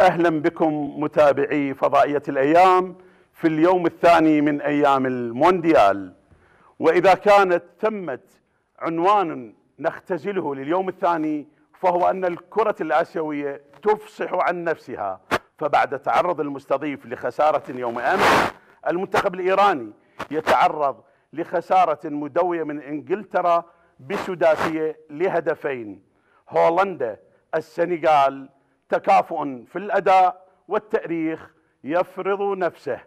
أهلا بكم متابعي فضائية الأيام في اليوم الثاني من أيام المونديال. وإذا كانت ثمه عنوان نختزله لليوم الثاني فهو أن الكرة الآسيوية تفصح عن نفسها. فبعد تعرض المستضيف لخسارة يوم أمس المنتخب الإيراني يتعرض لخسارة مدوية من إنجلترا بسداسية لهدفين هولندا السنغال تكافؤ في الأداء والتأريخ يفرض نفسه.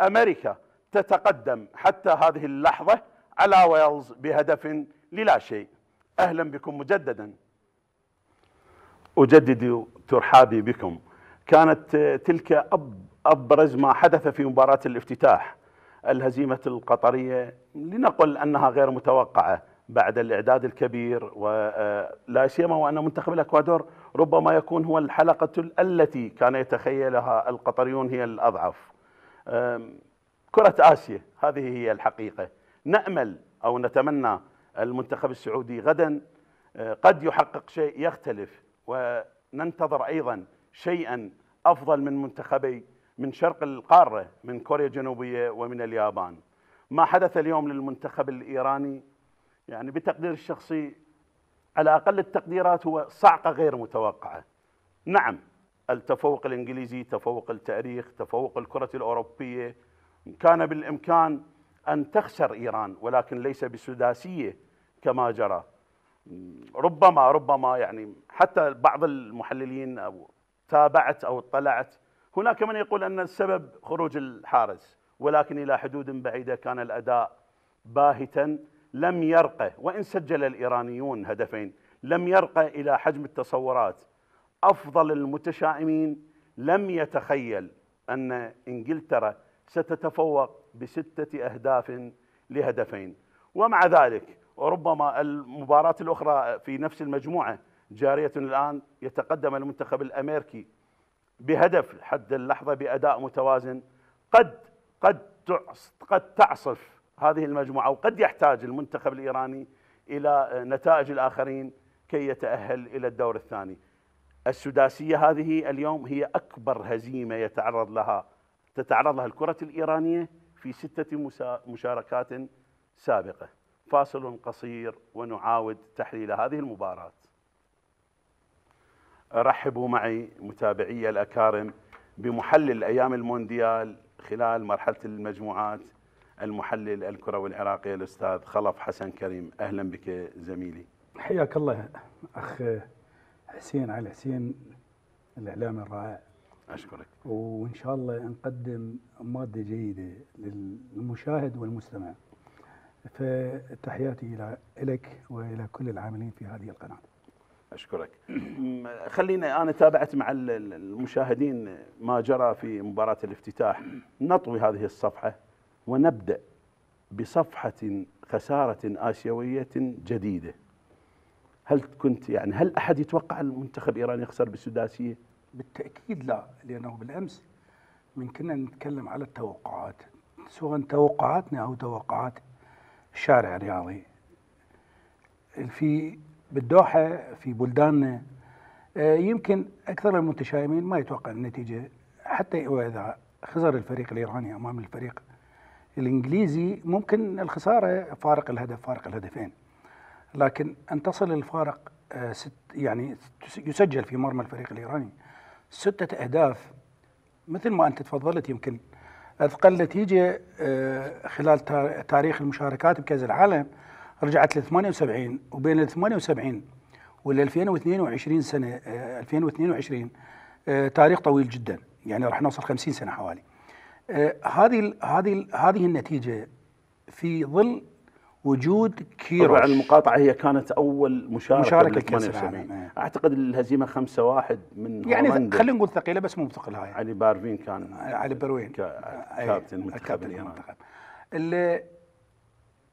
أمريكا تتقدم حتى هذه اللحظة على ويلز بهدف للا شيء. أهلا بكم مجددا. أجدد ترحابي بكم. كانت تلك أب أبرز ما حدث في مباراة الافتتاح. الهزيمة القطرية لنقل أنها غير متوقعة. بعد الإعداد الكبير ولا سيما وأن منتخب الإكوادور ربما يكون هو الحلقة التي كان يتخيلها القطريون هي الأضعف. كرة آسيا هذه هي الحقيقة. نأمل أو نتمنى المنتخب السعودي غدا قد يحقق شيء يختلف وننتظر أيضا شيئا أفضل من منتخبي من شرق القارة من كوريا الجنوبية ومن اليابان. ما حدث اليوم للمنتخب الإيراني يعني بتقدير الشخصي على أقل التقديرات هو صعقة غير متوقعة. نعم التفوق الإنجليزي، تفوق التاريخ، تفوق الكرة الأوروبية كان بالإمكان أن تخسر إيران ولكن ليس بسداسية كما جرى. ربما ربما يعني حتى بعض المحللين أو تابعت أو اطلعت هناك من يقول أن السبب خروج الحارس ولكن إلى حدود بعيدة كان الأداء باهتا لم يرقى وإن سجل الإيرانيون هدفين لم يرقى إلى حجم التصورات. أفضل المتشائمين لم يتخيل أن إنجلترا ستتفوق بستة أهداف لهدفين. ومع ذلك وربما المباراة الأخرى في نفس المجموعة جارية الآن يتقدم المنتخب الأمريكي بهدف حد اللحظة بأداء متوازن قد قد قد تعصف هذه المجموعة وقد يحتاج المنتخب الإيراني إلى نتائج الآخرين كي يتأهل إلى الدور الثاني. السداسية هذه اليوم هي أكبر هزيمة يتعرض لها تتعرض لها الكرة الإيرانية في ستة مشاركات سابقة. فاصل قصير ونعاود تحليل هذه المباراة. رحبوا معي متابعي الأكارم بمحلل أيام المونديال خلال مرحلة المجموعات المحلل الكروي العراقي الأستاذ خلف حسن كريم. أهلا بك زميلي. حياك الله أخ حسين علي حسين الاعلامي الرائع. أشكرك. وإن شاء الله نقدم مادة جيدة للمشاهد والمستمع. فتحياتي إلى لك وإلى كل العاملين في هذه القناة. أشكرك. خلينا أنا تابعت مع المشاهدين ما جرى في مباراة الافتتاح. نطوي هذه الصفحة. ونبدأ بصفحة خسارة آسيوية جديدة. هل كنت يعني هل أحد يتوقع المنتخب الإيراني يخسر بالسداسيه بالتأكيد لا لأنه بالأمس من كنا نتكلم على التوقعات سواء توقعاتنا أو توقعات الشارع الرياضي. في بالدوحة في بلداننا آه، يمكن أكثر المتشائمين ما يتوقع النتيجة حتى وإذا خسر الفريق الإيراني أمام الفريق الإنجليزي ممكن الخسارة فارق الهدف فارق الهدفين. لكن أن تصل الفارق آه، ست يعني يسجل في مرمى الفريق الإيراني ستة أهداف مثل ما أنت تفضلت يمكن. أثقل نتيجة آه، خلال تاريخ المشاركات بكأس العالم رجعت ل 78 وبين ال 78 وال 2022 سنة 2022 تاريخ طويل جدا. يعني راح نوصل 50 سنة حوالي. آه، هذه هذه هذه النتيجة في ظل وجود كيروش. المقاطعة هي كانت أول مشاركة مشاركة 78 إيه. أعتقد الهزيمة 5 1 من يعني خلينا نقول ثقيلة بس مو ثقل هاي. علي بارفين كان علي بروين. إيه، كابتن المنتخب المنتخب اللي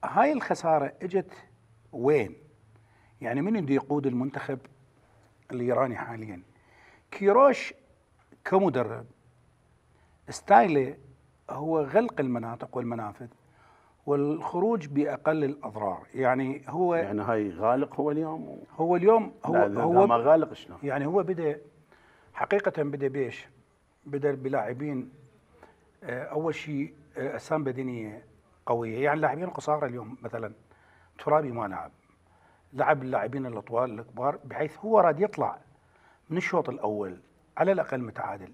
هاي الخسارة إجت وين؟ يعني من بده يقود المنتخب الإيراني حاليا؟ كيروش كمدرب. ستايله هو غلق المناطق والمنافذ والخروج بأقل الأضرار. يعني هو يعني هاي غالق هو اليوم هو اليوم هو لا لا هو ما غالق شلون يعني هو بدا حقيقة بدأ بيش بدأ بلاعبين آه، أول شيء آه، أجسام بدنية قوية. يعني اللاعبين القصارى اليوم مثلا ترابي ما لعب. لعب اللاعبين الأطوال الكبار بحيث هو راد يطلع من الشوط الأول على الأقل متعادل.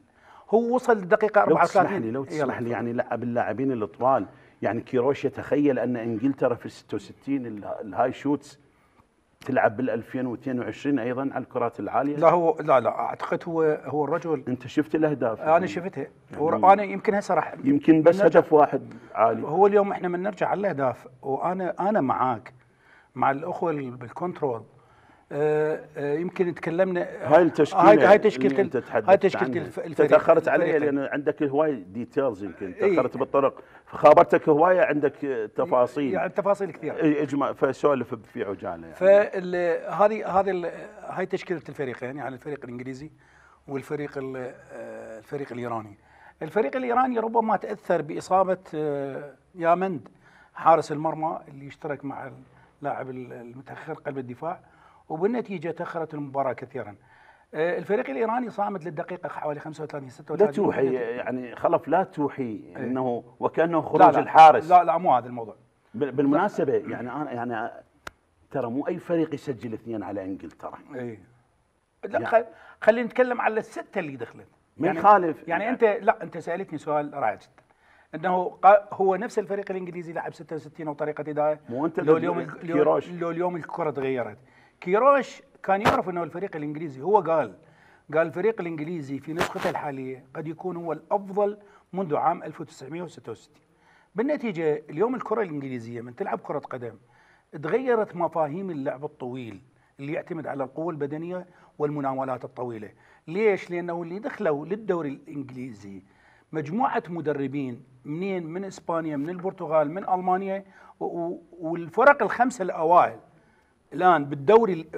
هو وصل للدقيقه لو 34 تسمح لي لو تسمح لي يعني لعب اللاعبين الاطوال يعني كيروش يتخيل أن إنجلترا في ال 66 ال- ال high shots تلعب بال 2022 أيضا على الكرات العالية؟ لا هو لا لا أعتقد هو هو الرجل أنت شفت الأهداف؟ أنا شفتها. يعني وأنا يمكن هسه راح يمكن بس هدف واحد عالي. هو اليوم إحنا بنرجع على الأهداف وأنا أنا معاك مع الأخوة بالكنترول. آه، آه، يمكن تكلمنا هاي التشكيلة هاي هاي تشكيلة أنت هاي تشكيلة الفريق تأخرت علي. لأن عندك هواي details يمكن إي. تأخرت بالطرق فخابرتك هواية عندك تفاصيل يعني تفاصيل كثيرة إي، اجمع فسولف في عجالة يعني. فهذه هذه هاي تشكيلة الفريقين يعني الفريق الإنجليزي والفريق ال- آه، الفريق الإيراني. الفريق الإيراني ربما تأثر بإصابة آه، يامند حارس المرمى اللي اشترك مع اللاعب ال- المتأخر قلب الدفاع وبالنتيجة تأخرت المباراة كثيرا. آه، الفريق الإيراني صامد للدقيقة حوالي 35 36 لا توحي يعني خلف لا توحي إنه وكأنه لا خروج لا. الحارس. لا لا مو هذا الموضوع. بال- بالمناسبة يعني أنا يعني ترى مو أي فريق يسجل اثنين على إنجلترا. اي لا يعني- خل... خلينا نتكلم على الستة اللي دخلت. ما يعني يخالف. يعني أنت لا أنت سألتني سؤال رائع جدا. إنه هو نفس الفريق الإنجليزي لعب 66 وطريقة اداء مو أنت لو اليوم. لو اليوم الكرة تغيرت كيروش كان يعرف إنه الفريق الإنجليزي هو قال قال الفريق الإنجليزي في نسخته الحالية قد يكون هو الأفضل منذ عام 1966 بالنتيجة اليوم الكرة الإنجليزية من تلعب كرة قدم تغيرت مفاهيم اللعب الطويل اللي يعتمد على القوة البدنية والمناولات الطويلة. ليش؟ لأنه اللي دخلوا للدوري الإنجليزي مجموعة مدربين منين؟ من إسبانيا من البرتغال من ألمانيا والفرق الخمسة الأوائل الآن بالدوري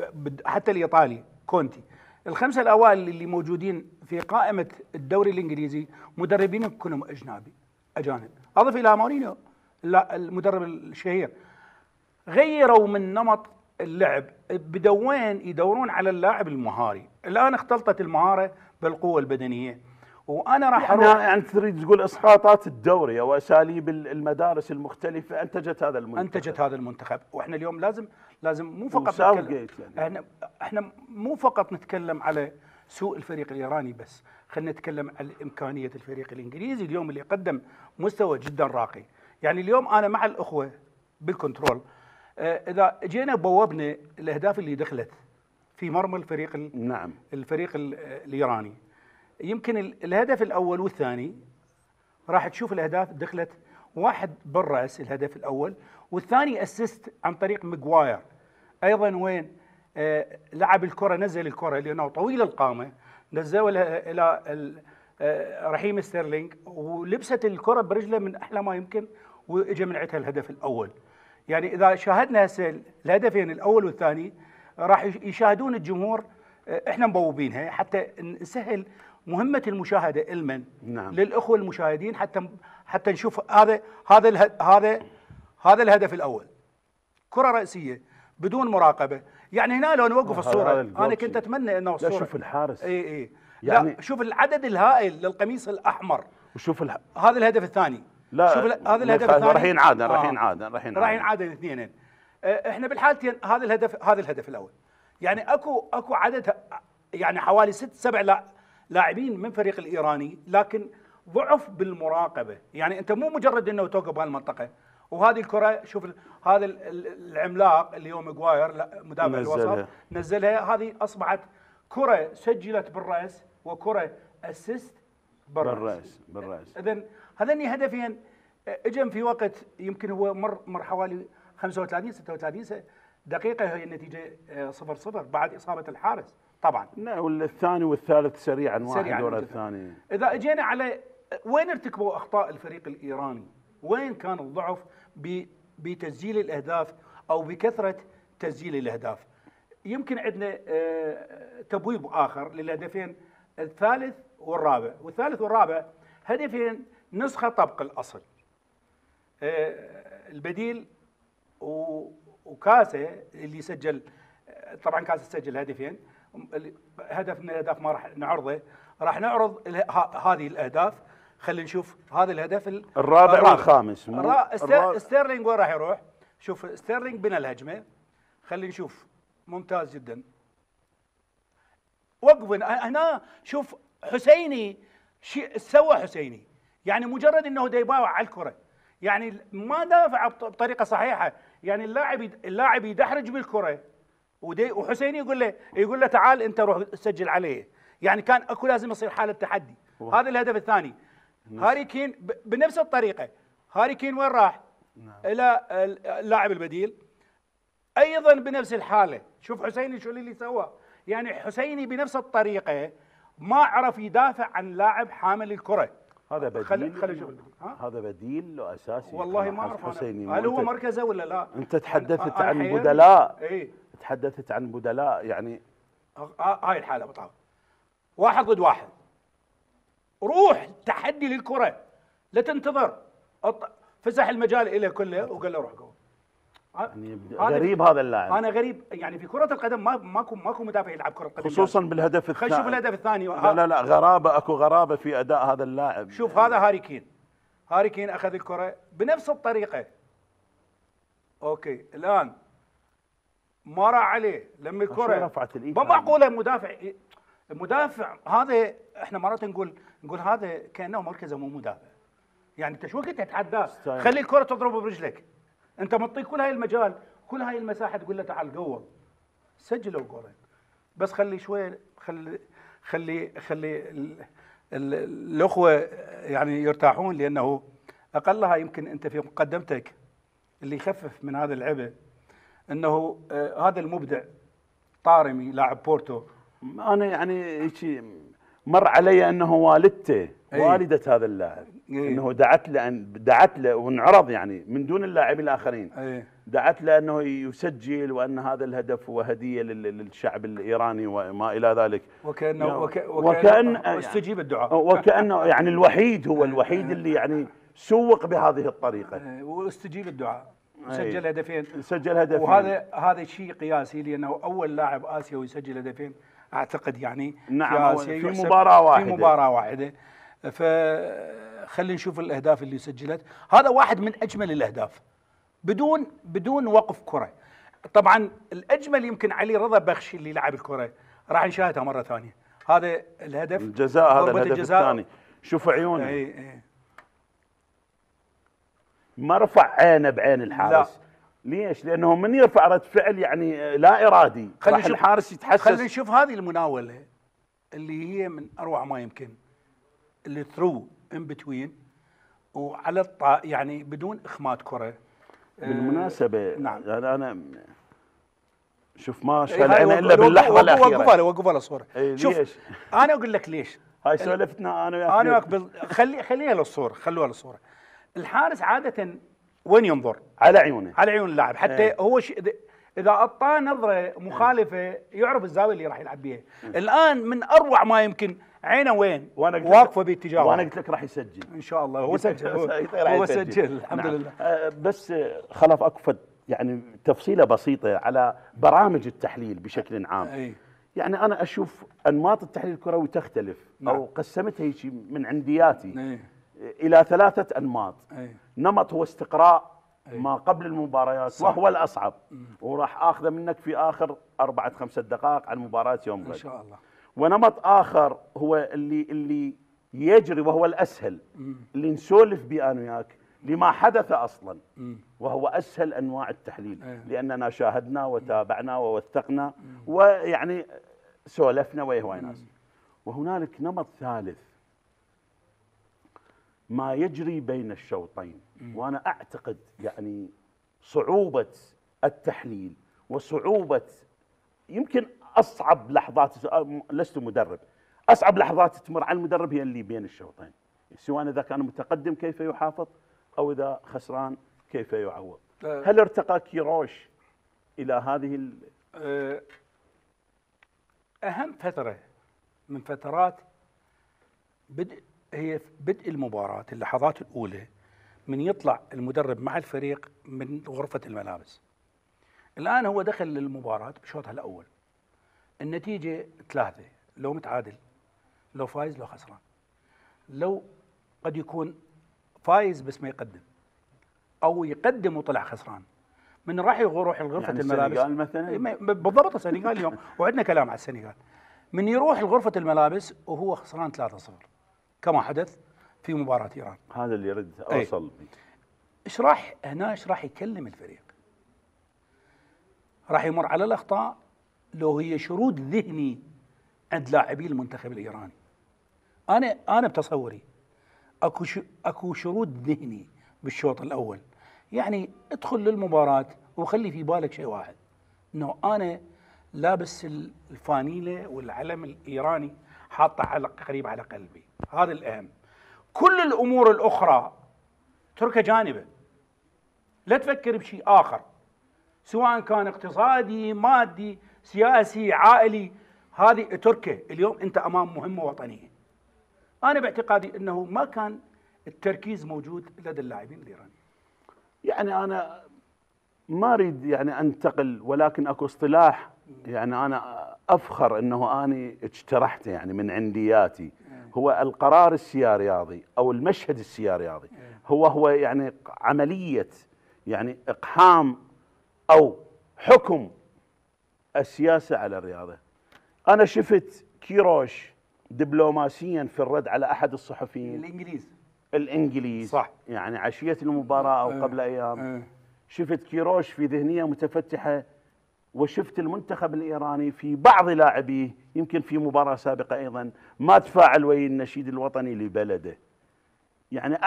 حتى الإيطالي كونتي. الخمسة الأوائل اللي موجودين في قائمة الدوري الإنجليزي مدربين كلهم أجنبي أجانب. أضف إلى مورينيو المدرب الشهير. غيروا من نمط اللعب بدوا وين يدورون على اللاعب المهاري. الآن اختلطت المهارة بالقوة البدنية. وأنا راح يعني, أروح يعني تريد تقول إسقاطات الدوري أو أساليب ال- المدارس المختلفة أنتجت هذا المنتج أنتجت هذا المنتخب. وإحنا اليوم لازم لازم مو فقط نتكلم يعني. إحنا إحنا مو فقط نتكلم على سوء الفريق الإيراني بس. خلينا نتكلم على إمكانية الفريق الإنجليزي اليوم اللي قدم مستوى جدا راقي. يعني اليوم أنا مع الأخوة بالكنترول آه، إذا جينا بوبنا الأهداف اللي دخلت في مرمى الفريق ال- نعم. الفريق ال- الإيراني. يمكن ال- الهدف الأول والثاني راح تشوف الأهداف دخلت واحد بالراس الهدف الأول والثاني assist عن طريق ماجواير. أيضا وين؟ آه لعب الكرة نزل الكرة لأنه طويل القامة نزلها إلى ال- آه رحيم ستيرلينج ولبست الكرة برجله من أحلى ما يمكن واجى من عندها الهدف الأول. يعني إذا شاهدنا هسه الهدفين الأول والثاني راح يش- يشاهدون الجمهور آه، إحنا مبوبينها حتى نسهل مهمة المشاهدة إلمن نعم. للأخوة المشاهدين حتى حتى نشوف هذا هذا اله- هذا هذا الهدف الأول. كرة راسيه بدون مراقبة. يعني هنا لو نوقف الصورة أنا كنت. أتمنى إنه لا الصورة شوف الحارس. إي إي. يعني- لا شوف العدد الهائل للقميص الأحمر. وشوف الح... هذا الهدف الثاني. لا شوف ال- هذا الهدف الثاني. راح ينعاد راح ينعاد راح ينعاد. راح ينعاد الاثنين. آه، إحنا بالحالتين هذا الهدف هذا الهدف الأول. يعني اكو أكو عدد يعني حوالي ست سبع لا- لاعبين من فريق الإيراني لكن ضعف بالمراقبة. يعني أنت مو مجرد إنه توقف بهالمنطقه وهذه الكرة شوف هذا ال- ال- العملاق اللي هو ماجواير مدافع. الوسط نزلها. هذه أصبحت كرة سجلت بالرأس وكرة اسيست بالرأس. بالرأس بالرأس. اذا هذين هدفين. إجن في وقت يمكن هو مر مر حوالي 35 36 س- دقيقه هي النتيجة آه، صفر صفر بعد إصابة الحارس. طبعا لا والثاني والثالث سريعا واحد سريعاً ورا. الثاني إذا إجينا على وين ارتكبوا أخطاء الفريق الإيراني؟ وين كان الضعف بتسجيل الأهداف أو بكثرة تسجيل الأهداف؟ يمكن عندنا آه، تبويب آخر للهدفين الثالث والرابع، والثالث والرابع هدفين نسخة طبق الأصل. آه، البديل وكاسة اللي سجل طبعا كاسة سجل هدفين هدف من الأهداف ما راح نعرضه. راح نعرض هذه الأهداف. خلينا نشوف هذا الهدف ال- الرابع والخامس. مو- الرا- ستير- الرا- ستيرلينج وين راح يروح؟ شوف ستيرلينج بنى الهجمة. خلينا نشوف. ممتاز جدا. وقف هنا هنا شوف حسيني. شيء سوى حسيني. يعني مجرد إنه دا يباوع على الكرة. يعني ما دافع بط- بطريقة صحيحة. يعني اللاعب اللاعب يدحرج بالكرة. ودي وحسيني يقول له يقول له تعال انت روح سجل عليه. يعني كان اكو لازم يصير حاله تحدي هذا الهدف الثاني. هاري كين بنفس الطريقة. هاري كين وين راح؟ إلى ال- اللاعب البديل. أيضا بنفس الحالة. شوف حسيني شو اللي سوى. يعني حسيني بنفس الطريقة ما عرف يدافع عن لاعب حامل الكرة. هذا بديل؟ نشوف. ها؟ هذا بديل واساسي والله كما ما أعرف حسيني. هل هو مركزة ولا لا؟ أنت تحدثت أنا عن حيرني. بدلاء. اي تحدثت عن بدلاء يعني هاي الحالة بطاقة واحد ضد واحد. روح تحدي للكرة. لا تنتظر. فسح المجال له كله وقال له روح جول يعني هذا- غريب هذا اللاعب. أنا غريب يعني في كرة القدم ما ماكو ماكو مدافع يلعب كرة قدم. خصوصا بالهدف الثاني خلينا نشوف الهدف الثاني. لا لا لا غرابة أكو غرابة في أداء هذا اللاعب. شوف هذا هاري كين. هاري كين أخذ الكرة بنفس الطريقة. أوكي الآن ما راح عليه لما الكره رفعت الإيد ما معقولة مدافع مدافع هذا إحنا مرات نقول نقول هذا كأنه مركزه مو مدافع. يعني أنت شو وقت تتحداه؟ ستايل. خلي الكرة تضربه برجلك. أنت مطيك كل هاي المجال كل هاي المساحة تقول له تعال قوة. سجلوا جولين بس خلي شوية خلي خلي خلي ال- ال- الأخوة يعني يرتاحون لأنه أقلها يمكن أنت في مقدمتك اللي يخفف من هذا العبء. إنه آه، هذا المبدع طارمي لاعب بورتو. أنا يعني هيك مر علي إنه والدته أي. والدة هذا اللاعب. أي. إنه دعت له أن دعت له وانعرض يعني من دون اللاعبين الآخرين. إيه. دعت له إنه يسجل وأن هذا الهدف هو هديه لل- للشعب الإيراني وما إلى ذلك. وكانه وك وكأن استجيب الدعاء. وكأنه يعني الوحيد هو الوحيد اللي يعني سوق بهذه الطريقة. واستجيب الدعاء. أي. وسجل هدفين. سجل هدفين. وهذا هذا شيء قياسي لأنه أول لاعب اسيوي يسجل هدفين. أعتقد يعني نعم، في في يحسب مباراة واحدة. في مباراة واحدة. فخلينا نشوف الأهداف اللي سجلت. هذا واحد من أجمل الأهداف بدون بدون وقف كرة. طبعا الأجمل يمكن علي رضا بخشي اللي لعب الكرة. راح نشاهدها مرة ثانية. هذا الهدف الجزاء هذا الهدف الجزاء. الثاني. شوفوا عيونه. اي اي ما رفع عينه بعين الحارس. ليش؟ لأنه من يرفع رد فعل يعني لا إرادي. خلي راح الحارس يتحسس. خلينا نشوف هذه المناولة اللي هي من أروع ما يمكن. اللي through in between وعلى الطا يعني بدون إخماد كرة. بالمناسبة نعم. يعني أنا شوف ما إيه، هاي عينه وقف- الا باللحظة وقف- الأخيرة. له وقفها له الصورة إيه، شوف ليش؟ أنا أقول لك ليش. هاي سولفتنا أنا وياك. أنا وياك خلي خليها للصورة خلوها للصورة. الحارس عادة وين ينظر؟ على عيونه. على عيون اللاعب. حتى إيه. هو ش... إذا- اذا أعطاه نظرة مخالفة يعرف الزاوية اللي راح يلعب بيها. الآن من أروع ما يمكن عينه وين؟ وأنا قلت واقفة باتجاهه. وأنا قلت لك راح يسجل. إن شاء الله. هو سجل. هو. سجل. الحمد نعم. لله. آه، بس خلف أكو فد- يعني تفصيلة بسيطة على برامج التحليل بشكل عام. اي يعني أنا أشوف أنماط التحليل الكروي تختلف. نعم. أو قسمتها هيك من عندياتي. اي إلى ثلاثة أنماط. نمط هو استقراء أي. ما قبل المباريات صح. وهو الأصعب. وراح آخذه منك في آخر أربعة خمسة دقائق عن مباراة يوم إن غد شاء الله. ونمط آخر هو اللي اللي يجري وهو الأسهل. اللي نسولف به أنا وياك لما حدث أصلا. وهو أسهل أنواع التحليل. أيه. لأننا شاهدنا وتابعنا ووثقنا. ويعني سولفنا ويا هواي ناس وهنالك نمط ثالث. ما يجري بين الشوطين. وأنا أعتقد يعني صعوبة التحليل وصعوبة يمكن أصعب لحظات لست مدرب أصعب لحظات تمر على المدرب هي اللي بين الشوطين. سواء إذا كان متقدم كيف يحافظ أو إذا خسران كيف يعوض. أه. هل ارتقى كيروش إلى هذه ال... أه، أهم فترة من فترات بدء هي بدء المباراة اللحظات الأولى من يطلع المدرب مع الفريق من غرفة الملابس. الآن هو دخل للمباراة بشوطها الأول. النتيجة ثلاثة لو متعادل لو فايز لو خسران. لو قد يكون فايز بس ما يقدم أو يقدم وطلع خسران. من راح يروح لغرفه يعني الملابس. السنغال مثلاً؟ إيه، بالضبط السنغال اليوم. وعندنا كلام على السنغال. من يروح لغرفه الملابس وهو خسران 3-0 كما حدث في مباراة إيران. هذا اللي يرد بي. إيش راح هنا؟ إيش راح يكلم الفريق؟ راح يمر على الأخطاء لو هي شرود ذهني عند لاعبي المنتخب الإيراني. أنا أنا بتصوري أكو. أكو شرود ذهني بالشوط الأول. يعني ادخل للمباراة وخلي في بالك شيء واحد إنه أنا لابس الفانيلة والعلم الإيراني حاطه على قريب على قلبي. هذا الأهم. كل الأمور الأخرى تركها جانبا. لا تفكر بشيء آخر. سواء كان اقتصادي مادي سياسي عائلي هذه اتركه اليوم أنت أمام مهمة وطنية. أنا باعتقادي أنه ما كان التركيز موجود لدى اللاعبين الإيرانيين. يعني أنا ما أريد يعني أنتقل ولكن أكو اصطلاح يعني أنا أفخر أنه أني اجترحته يعني من عندياتي. هو القرار السيارياضي أو المشهد السيارياضي هو هو يعني عملية يعني إقحام أو حكم السياسة على الرياضة. أنا شفت كيروش دبلوماسيا في الرد على أحد الصحفيين. الإنجليز. الإنجليز. صح. يعني عشية المباراة أو قبل أيام. شفت كيروش في ذهنية متفتحة وشفت المنتخب الإيراني في بعض لاعبيه يمكن في مباراة سابقة أيضا ما تفاعل ويا النشيد الوطني لبلده. يعني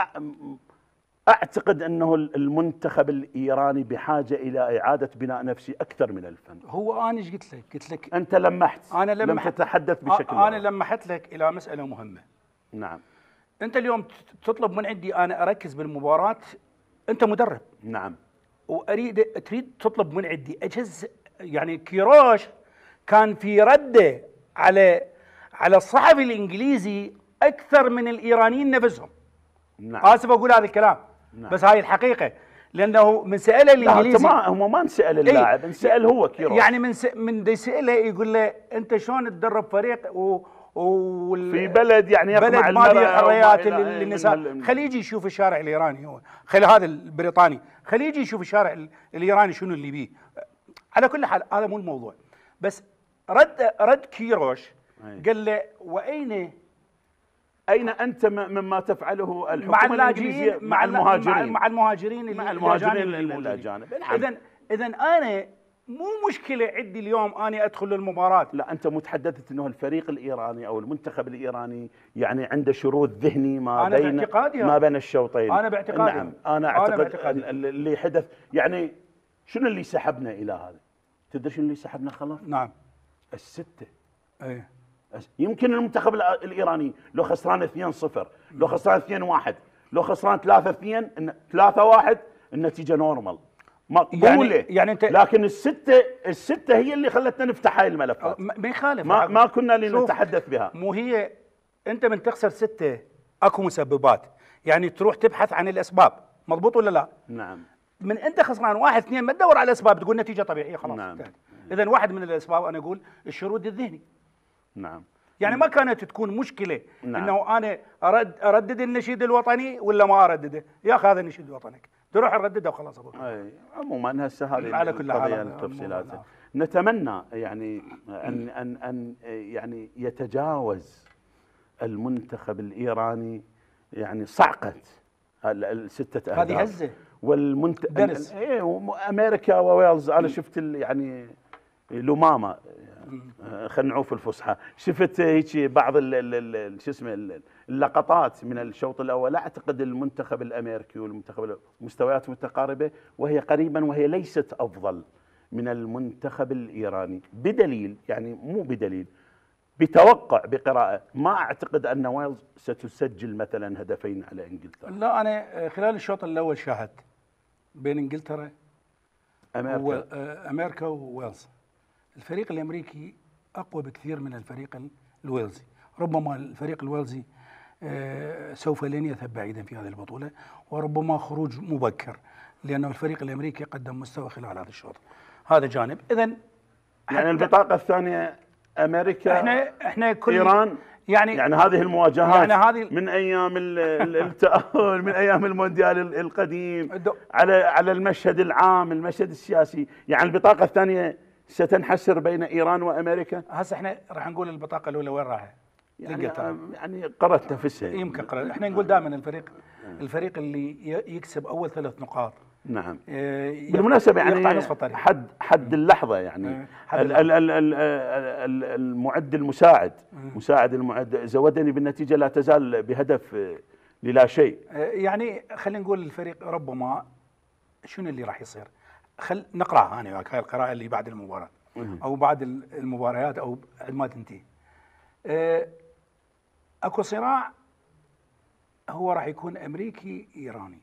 أعتقد أنه المنتخب الإيراني بحاجة إلى إعادة بناء نفسي أكثر من الفن. هو أنا إيش قلت لك؟ قلت لك أنت لمحت أنا لم لمحت تتحدث بشكل أنا. لمحت لك إلى مسألة مهمة نعم أنت اليوم تطلب من عندي أنا أركز بالمباراة أنت مدرب نعم وأريد تريد تطلب من عندي اجهز يعني كيروش كان في رده على على الصحفي الإنجليزي أكثر من الإيرانيين نفسهم. نعم. آسف أقول هذا الكلام نعم. بس هاي الحقيقة لأنه من ساله الإنجليزي ما هم ما انسال اللاعب انسال هو كيروش. يعني من س... من دي يساله يقول له أنت شلون تدرب فريق و... وال... في بلد يعني يقمع بلد ما فيه حريات للنساء. خليه يجي يشوف الشارع الإيراني هو خلي هذا البريطاني خليه يجي يشوف الشارع ال- الإيراني شنو اللي بيه على كل حال هذا مو الموضوع بس رد رد كيروش. قال له وأين أين أنت مما تفعله الحكومة مع الإنجليزية مع المهاجرين مع المهاجرين مع المهاجرين الاجانب. اذا اذا أنا مو مشكلة عندي اليوم أني أدخل للمباراة لا أنت متحدثت إنه الفريق الإيراني أو المنتخب الإيراني يعني عنده شرود ذهني ما أنا بين باعتقادي ما بين الشوطين أنا باعتقادي. نعم أنا أنا أعتقد باعتقادي. ال- ال- اللي حدث يعني شنو اللي سحبنا إلى هذا؟ تدري شنو اللي سحبنا خلاص؟ نعم. الستة. إيه. يمكن المنتخب الإيراني لو خسران 2-0 لو خسران 2-1 لو خسران 3-2 إن- 3-1 النتيجة نورمال مقبوله يعني- يعني أنت- لكن السته الستة هي اللي خلتنا نفتح هاي الملفات. ما يخالف. ما ما كنا لنتحدث بها. مو هي أنت من تخسر ستة أكو مسببات. يعني تروح تبحث عن الأسباب. مضبوط ولا لا؟ نعم. من انت خسران واحد اثنين ما تدور على الاسباب تقول نتيجة طبيعية خلاص. نعم. اذا واحد من الأسباب أنا أقول الشرود الذهني. نعم. يعني ما كانت تكون مشكلة نعم. إنه أنا أرد أردد النشيد الوطني ولا ما أردده؟ يا أخي هذا النشيد وطنك. تروح ردده وخلاص أبوك. أي عموما هسه هذه على كل حال التفصيلات. نتمنى يعني أن أن أن يعني يتجاوز المنتخب الإيراني يعني صعقة ال- السته اهداف هذه هزة. والمنت... درس. إيه وم- أمريكا وويلز. أنا شفت ال- يعني لمامه آه، خلينا نعوف الفصحى. شفت هيك بعض شو اسمه ال- اللقطات من الشوط الأول. أعتقد المنتخب الأمريكي والمنتخب ال- مستويات متقاربة وهي قريبا وهي ليست أفضل من المنتخب الإيراني. بدليل يعني مو بدليل بتوقع بقراءة. ما أعتقد أن ويلز ستسجل مثلا هدفين على إنجلترا. لا أنا خلال الشوط الأول شاهدت بين إنجلترا أمريكا. وامريكا وويلز. الفريق الأمريكي أقوى بكثير من الفريق ال- الويلزي. ربما الفريق الويلزي آه، سوف لن يذهب بعيدا في هذه البطولة وربما خروج مبكر لأنه الفريق الأمريكي قدم مستوى خلال هذا الشوط. هذا جانب. اذا يعني البطاقة الثانية أمريكا إحنا إحنا كل إيران يعني يعني هذه المواجهات يعني هذه- من أيام ال- ال- التأهل من أيام المونديال ال- القديم على على المشهد العام المشهد السياسي. يعني البطاقة الثانية ستنحسر بين إيران وأمريكا؟ هسه إحنا راح نقول البطاقة الأولى وين راحت؟ يعني يعني قرت نفسها يمكن قرر. إحنا نقول دائما الفريق الفريق اللي يكسب أول ثلاث نقاط. نعم. آه، يقطع يعني حد حد اللحظة يعني. المعد المساعد. مساعد المعد. زودني بالنتيجة لا تزال بهدف آه، للا شيء. آه، يعني خلينا نقول الفريق ربما شنو اللي راح يصير؟ خل نقرأها أنا وياك هاي القراءة اللي بعد المباراة. أو بعد ال- المباريات أو ما تنتهي. أكو صراع هو راح يكون أمريكي إيراني.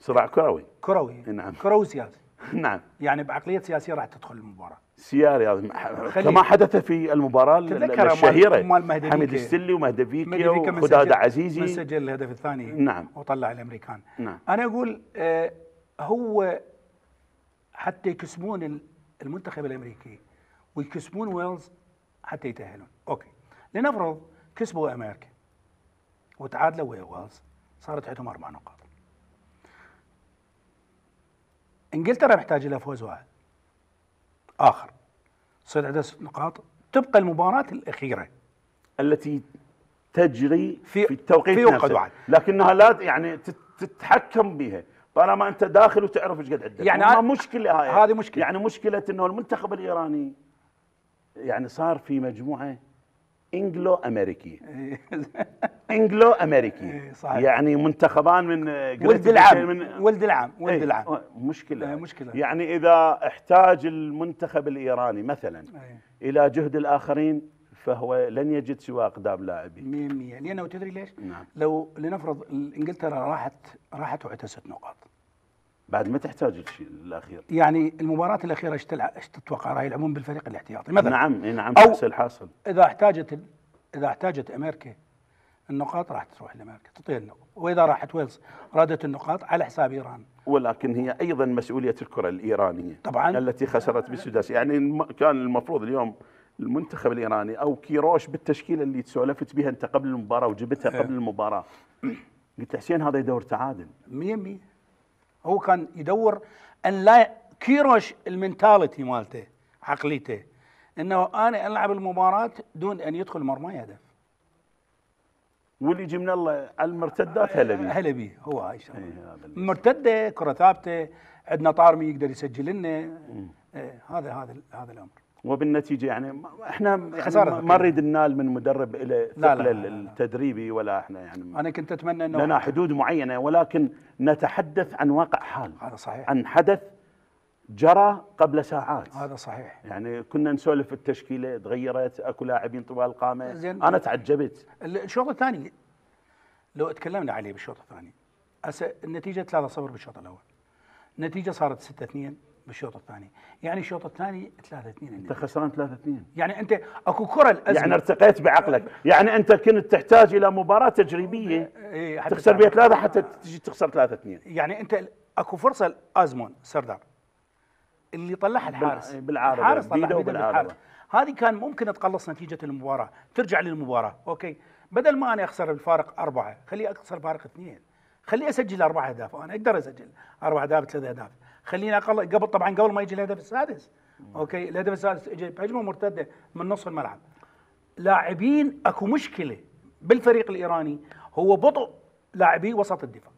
صراع كروي. كروي. نعم. كروي سياسي. نعم. يعني بعقلية سياسية راح تدخل المباراة. سياري خلي- كما حدث في المباراة ال- تذكر مال- الشهيرة مال مهدي حمد بيكي. السلي ومهدي فيكي مدريكا من وخدادة سجل- من عزيزي. سجل الهدف الثاني. نعم. وطلع الأمريكان. نعم. أنا أقول آه هو حتى يكسبون ال- المنتخب الأمريكي ويكسبون ويلز حتى يتأهلون. أوكي. لنفرض كسبوا أمريكا وتعادلوا ويا ويلز صارت عندهم أربع نقاط. إنجلترا محتاج لها فوز واحد. آخر. تصير عندها ست نقاط. تبقى المباراة الأخيرة. التي تجري في- في, التوقيت في وقت نفسه. واحد. لكنها لا يعني تت- تتحكم بها. طالما أنت داخل وتعرف إيش قد عندك. يعني هذا- مشكلة هاي. هذه مشكلة. يعني مشكلة إنه المنتخب الإيراني يعني صار في مجموعة انجلو امريكية انجلو امريكي إيه، صحيح. يعني منتخبان من ولد العام من ولد العام ولد إيه، العام مشكلة إيه، مشكلة. يعني إذا احتاج المنتخب الإيراني مثلا إيه. إلى جهد الآخرين فهو لن يجد سوى أقدام لاعبين 100% لأنه تدري ليش؟ نعم. لو لنفرض إنجلترا راحت راحت وعندها ست نقاط بعد ما تحتاج الشيء الأخير. يعني المباراة الأخيرة إيش تلعب إيش تتوقع راح يلعبون بالفريق الاحتياطي؟ مثلا نعم إيه نعم أو- تحصل حاصل إذا احتاجت ال- إذا احتاجت أمريكا النقاط راح تروح لأمريكا تعطيها النقاط. وإذا راحت ويلز رادت النقاط على حساب إيران. ولكن هي أيضا مسؤولية الكرة الإيرانية طبعاً. التي خسرت بالسداسي يعني كان المفروض اليوم المنتخب الإيراني أو كيروش بالتشكيلة اللي سولفت بها أنت قبل المباراة وجبتها قبل المباراة قلت حسين هذا يدور تعادل. 100% هو كان يدور أن لا كيروش المنتاليتي مالته عقليته. إنه أنا ألعب المباراة دون أن يدخل مرمى هدف واللي من الله على المرتدات هلا بيه. هو هاي إيه، مرتدة كرة ثابتة عندنا طارمي يقدر يسجل لنا إيه هذا هذا هذا الأمر. وبالنتيجة يعني إحنا يعني ما-. نريد ننال من مدرب إلى لا، لا، ثقل لا، لا. التدريبي ولا إحنا يعني أنا كنت أتمنى إنه لنا حدود معينة ولكن نتحدث عن واقع حال هذا صحيح. عن حدث جرى قبل ساعات. هذا صحيح. يعني كنا نسولف التشكيلة تغيرت أكو لاعبين طوال القامه. أنا تعجبت. الشوط الثاني لو تكلمنا عليه بالشوط الثاني هسه النتيجة 3-0 بالشوط الأول. النتيجة صارت 6-2 بالشوط الثاني. يعني الشوط الثاني 3-2 أنت خسران 3 2 يعني أنت أكو كرة الازمه يعني ارتقيت بعقلك. يعني أنت كنت تحتاج إلى مباراة تجريبية. إيه، حتى تخسر بها ثلاثة حتى تجي تخسر 3 2 يعني أنت أكو فرصة ازمون سردار. اللي طلعها الحارس. بالعارضة، الحارس طلع بيده بيده وبالعارضة. بالحارس. هذه كان ممكن تقلص نتيجة المباراة. ترجع للمباراة أوكي. بدل ما أنا أخسر الفارق أربعة خلي أخسر فارق اثنين. خلي أسجل أربع اهداف أنا أقدر أسجل أربع اهداف ثلاث اهداف خليني أقل قبل طبعا قبل ما يجي الهدف السادس. أوكي؟ الهدف السادس اجى بهجمة مرتدة من نص الملعب. لاعبين أكو مشكلة بالفريق الإيراني هو بطء لاعبي وسط الدفاع.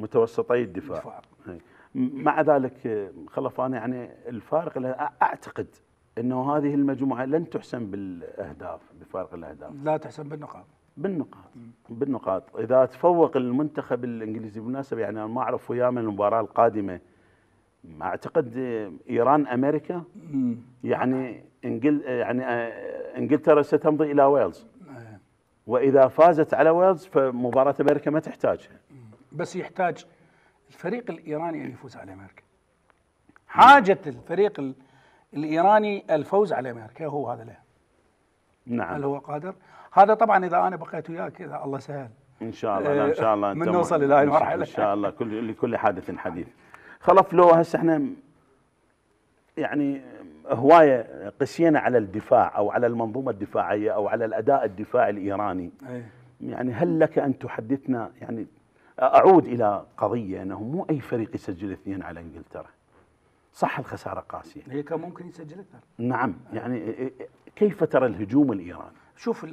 متوسطي الدفاع. الدفاع. مع ذلك خلفان يعني الفارق أعتقد إنه هذه المجموعة لن تحسم بالأهداف بفارق الأهداف. لا تحسب بالنقاط. بالنقاط. بالنقاط. إذا تفوق المنتخب الإنجليزي بالمناسبة يعني أنا ما أعرف وياه من المباراة القادمة أعتقد آه، إيران أمريكا؟ يعني انجل يعني آه، إنجلترا ستمضي إلى ويلز. وإذا فازت على ويلز فمباراة أمريكا ما تحتاجها. بس يحتاج الفريق الإيراني أن يفوز على أمريكا. حاجة الفريق ال- الإيراني الفوز على أمريكا هو هذا له هل نعم هو قادر؟ هذا طبعا إذا أنا بقيت وياك إذا الله سهل. إن شاء الله لا إن شاء الله من أنت نوصل إلى هاي المرحلة. إن شاء الله كل لكل حادث حديث. خلف لو هسه إحنا يعني هواية قسينا على الدفاع أو على المنظومة الدفاعية أو على الأداء الدفاعي الإيراني. أي. يعني هل لك أن تحدثنا؟ يعني أعود إلى قضية إنه مو أي فريق يسجل اثنين على إنجلترا. صح الخسارة قاسية. هي كان ممكن يسجل أكثر. نعم يعني كيف ترى الهجوم الإيراني؟ شوف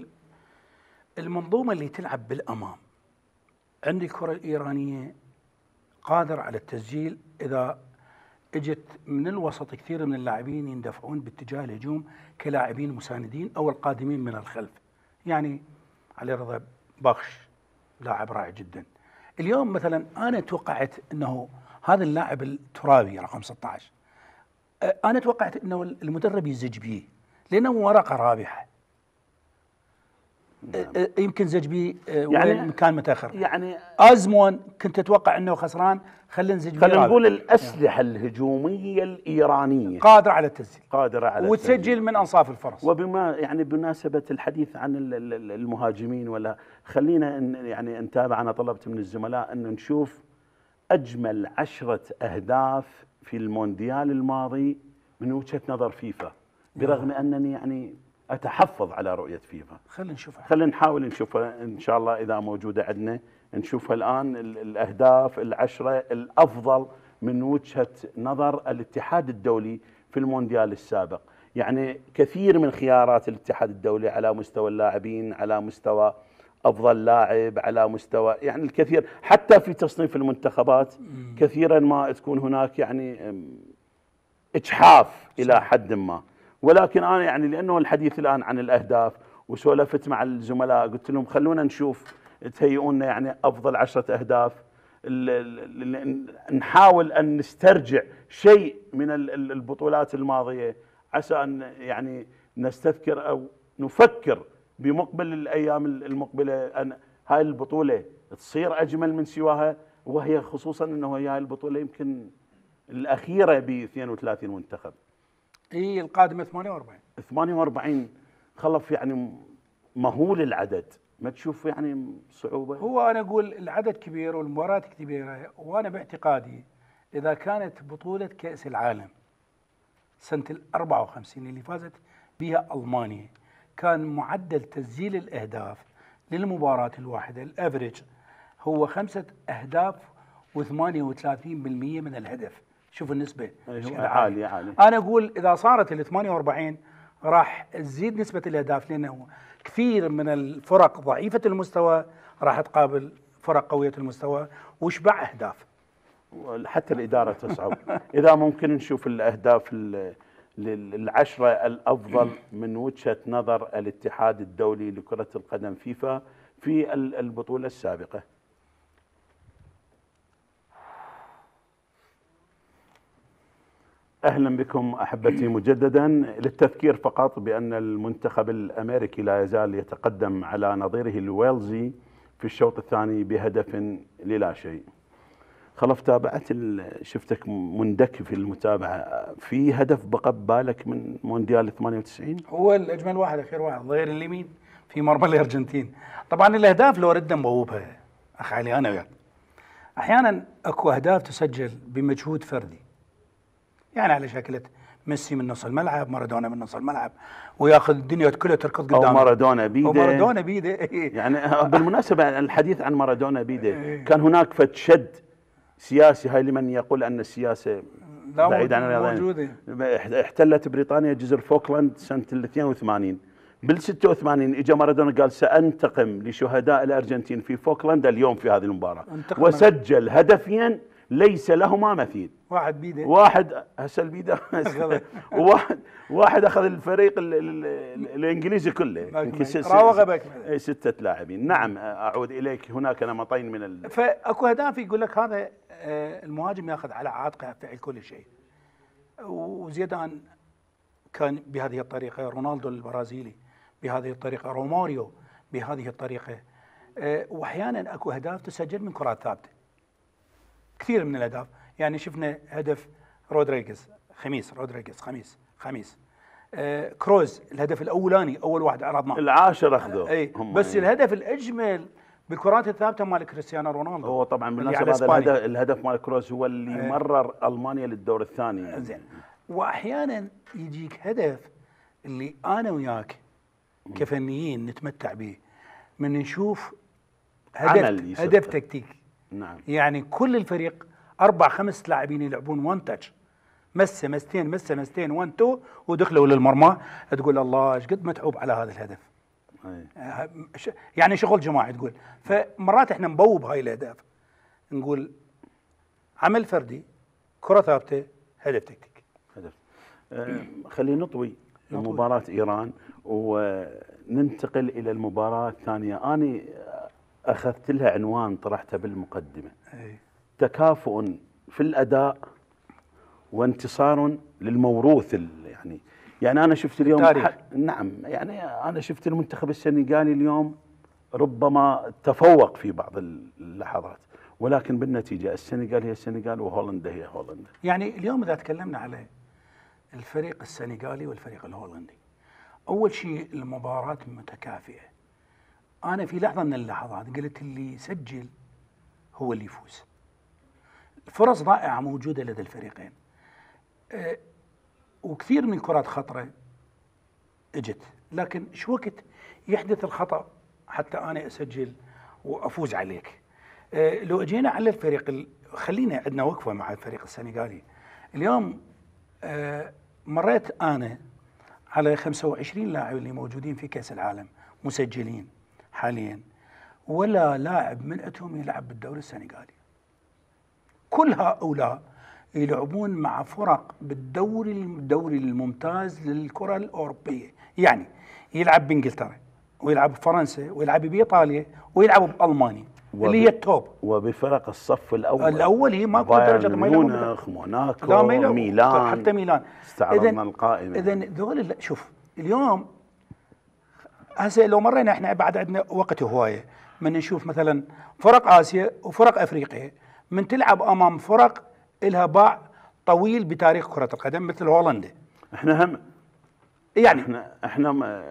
ال- المنظومة اللي تلعب بالأمام. عند الكرة الإيرانية قادر على التسجيل. إذا إجت من الوسط كثير من اللاعبين يندفعون باتجاه الهجوم كلاعبين مساندين أو القادمين من الخلف. يعني علي رضا بخش لاعب رائع جدا. اليوم مثلا أنا توقعت إنه هذا اللاعب الترابي رقم 16 أه، أنا توقعت إنه المدرب يزج بيه لأنه ورقة رابحة. أه، يمكن زج بيه يعني- مكان متأخر. يعني أزمون كنت أتوقع إنه خسران خلينا نزج بيه خلينا. نقول الأسلحة الهجومية الإيرانية. قادر على التسجيل. قادرة على التسجيل. وتسجل من أنصاف الفرص وبما يعني بمناسبة الحديث عن ال- ال- ال- المهاجمين ولا خلينا يعني نتابع أنا طلبت من الزملاء أن نشوف أجمل عشرة أهداف في المونديال الماضي من وجهة نظر فيفا. برغم أنني يعني أتحفظ على رؤية فيفا. خلينا نشوفها. خلينا نحاول نشوفها إن شاء الله إذا موجودة عندنا. نشوفها الآن ال- الأهداف العشرة الأفضل من وجهة نظر الاتحاد الدولي في المونديال السابق. يعني كثير من خيارات الاتحاد الدولي على مستوى اللاعبين على مستوى أفضل لاعب على مستوى يعني الكثير. حتى في تصنيف المنتخبات كثيرا ما تكون هناك يعني إجحاف إلى حد ما. ولكن أنا يعني لأنه الحديث الآن عن الأهداف وسولفت مع الزملاء قلت لهم خلونا نشوف تهيئوا لنا يعني أفضل عشرة أهداف نحاول أن نسترجع شيء من ال- ال- البطولات الماضية عسى أن يعني نستذكر أو نفكر بمقبل الأيام المقبلة أن هاي البطولة تصير أجمل من سواها وهي خصوصا إنه هي هاي البطولة يمكن الأخيرة ب 32 منتخب. هي القادمة 48 48 خلف يعني مهول العدد. ما تشوف يعني صعوبة؟ هو أنا أقول العدد كبير والمباراة كبيرة وأنا باعتقادي إذا كانت بطولة كأس العالم سنة ال 54 اللي فازت بها ألمانيا كان معدل تسجيل الأهداف للمباراة الواحدة. الأفريج هو خمسة أهداف و38% من الهدف. شوف النسبة أي شيء هو عالي عالي أنا أقول إذا صارت ال 48 راح تزيد نسبة الأهداف لأنه كثير من الفرق ضعيفة المستوى راح تقابل فرق قوية المستوى. وشبع أهداف؟ حتى الإدارة تصعب إذا ممكن نشوف الأهداف ال- ال- العشرة الأفضل من وجهة نظر الاتحاد الدولي لكرة القدم فيفا في ال- البطولة أهلا بكم أحبتي مجددا. للتذكير فقط بأن المنتخب الأمريكي لا يزال يتقدم على نظيره الويلزي في الشوط الثاني بهدف للا شيء. خلف تابعت شفتك مندك في المتابعة. في هدف بقى ببالك من مونديال 98 هو الأجمل واحد أخير واحد ظهير اليمين في مرمى الأرجنتين. طبعا الأهداف لو ردنا نبوبها اخ علي أنا وياك. أحيانا أكو أهداف تسجل بمجهود فردي. يعني على شكلة ميسي من نص الملعب مارادونا من نص الملعب وياخذ الدنيا كلها تركض أو قدامه مارادونا بيدة. ومارادونا بيدة. يعني بالمناسبة الحديث عن مارادونا بيدة كان هناك فد شد سياسي؟ هاي لمن يقول أن السياسة بعيد عن. الرياضيين احتلت بريطانيا جزر فوكلاند سنة ال 82 بال 86 اجى مارادونا قال سأنتقم لشهداء الأرجنتين في فوكلاند اليوم في هذه المباراة. وسجل هدفين ليس لهما مثيل واحد بيده. واحد هسه البيدا أخذ. واحد واحد أخذ الفريق ال ال ال الإنجليزي كله. أكمل. يمكن س- س- راوغ بأكمله. إيه، ستة لاعبين. نعم أعود إليك. هناك نمطين من ال... فأكو اهداف يقول لك هذا آه، المهاجم ياخذ على عاتقه فعل كل شيء. وزيدان كان بهذه الطريقة رونالدو البرازيلي بهذه الطريقة روماريو بهذه الطريقة. آه، واحيانا أكو اهداف تسجل من كرات ثابتة. كثير من الأهداف. يعني شفنا هدف رودريغيز خميس رودريغيز خميس خميس. آه، كروز الهدف الأولاني أول واحد عرضناه العاشر أخذوه. اي بس يعني. الهدف الأجمل بالكرات الثابتة مال كريستيانو رونالدو. هو طبعا اللي بالمناسبة على هذا. الهدف الهدف مال كروز هو اللي إيه. مرر ألمانيا للدور الثاني. زين. واحيانا يجيك هدف اللي أنا وياك كفنيين نتمتع به. من نشوف هدف. هدف تكتيكي. نعم. يعني كل الفريق أربع خمس لاعبين يلعبون وان تاتش مسه مستين مسه مستين وان تو ودخلوا للمرمى. تقول الله إيش قد متعوب على هذا الهدف. أي. يعني شغل جماعي تقول. فمرات إحنا نبوب هاي الأهداف. نقول عمل فردي كرة ثابتة هدف تكتيكي هدف. آه، خلينا نطوي نطوي. مباراة إيران وننتقل إلى المباراة الثانية. أنا أخذت لها عنوان طرحته بالمقدمة أي. تكافؤ في الأداء وانتصار للموروث يعني يعني أنا شفت اليوم التاريخ. ح- نعم يعني أنا شفت المنتخب السنغالي اليوم ربما تفوق في بعض اللحظات ولكن بالنتيجة السنغال هي السنغال وهولندا هي هولندا يعني اليوم إذا تكلمنا على الفريق السنغالي والفريق الهولندي أول شيء المباراة متكافئة أنا في لحظة من اللحظات قلت اللي يسجل هو اللي يفوز. فرص ضائعة موجودة لدى الفريقين. أه، وكثير من كرات خطرة إجت. لكن شو وقت يحدث الخطأ حتى أنا أسجل وأفوز عليك؟ أه، لو أجينا على الفريق ال- خلينا عندنا وقفة مع الفريق السنغالي. اليوم أه، مريت أنا على 25 لاعب اللي موجودين في كأس العالم مسجلين. حاليا. ولا لاعب من عندهم يلعب بالدوري السنغالي. كل هؤلاء يلعبون مع فرق بالدوري الدوري الممتاز للكرة الأوروبية. يعني يلعب بإنجلترا ويلعب بفرنسا ويلعب بإيطاليا ويلعب بألمانيا وب- اللي هي التوب. وبفرق الصف الأول. الأول هي ماكو درجة ما ميونخ موناكو. ميلان حتى ميلان. استعرضنا القائمة. اذا ذول شوف اليوم هسه لو مرينا إحنا بعد عندنا وقت هواية من نشوف مثلا فرق آسيا وفرق أفريقيا من تلعب أمام فرق لها باع طويل بتاريخ كرة القدم مثل هولندا. إحنا هم يعني إحنا إحنا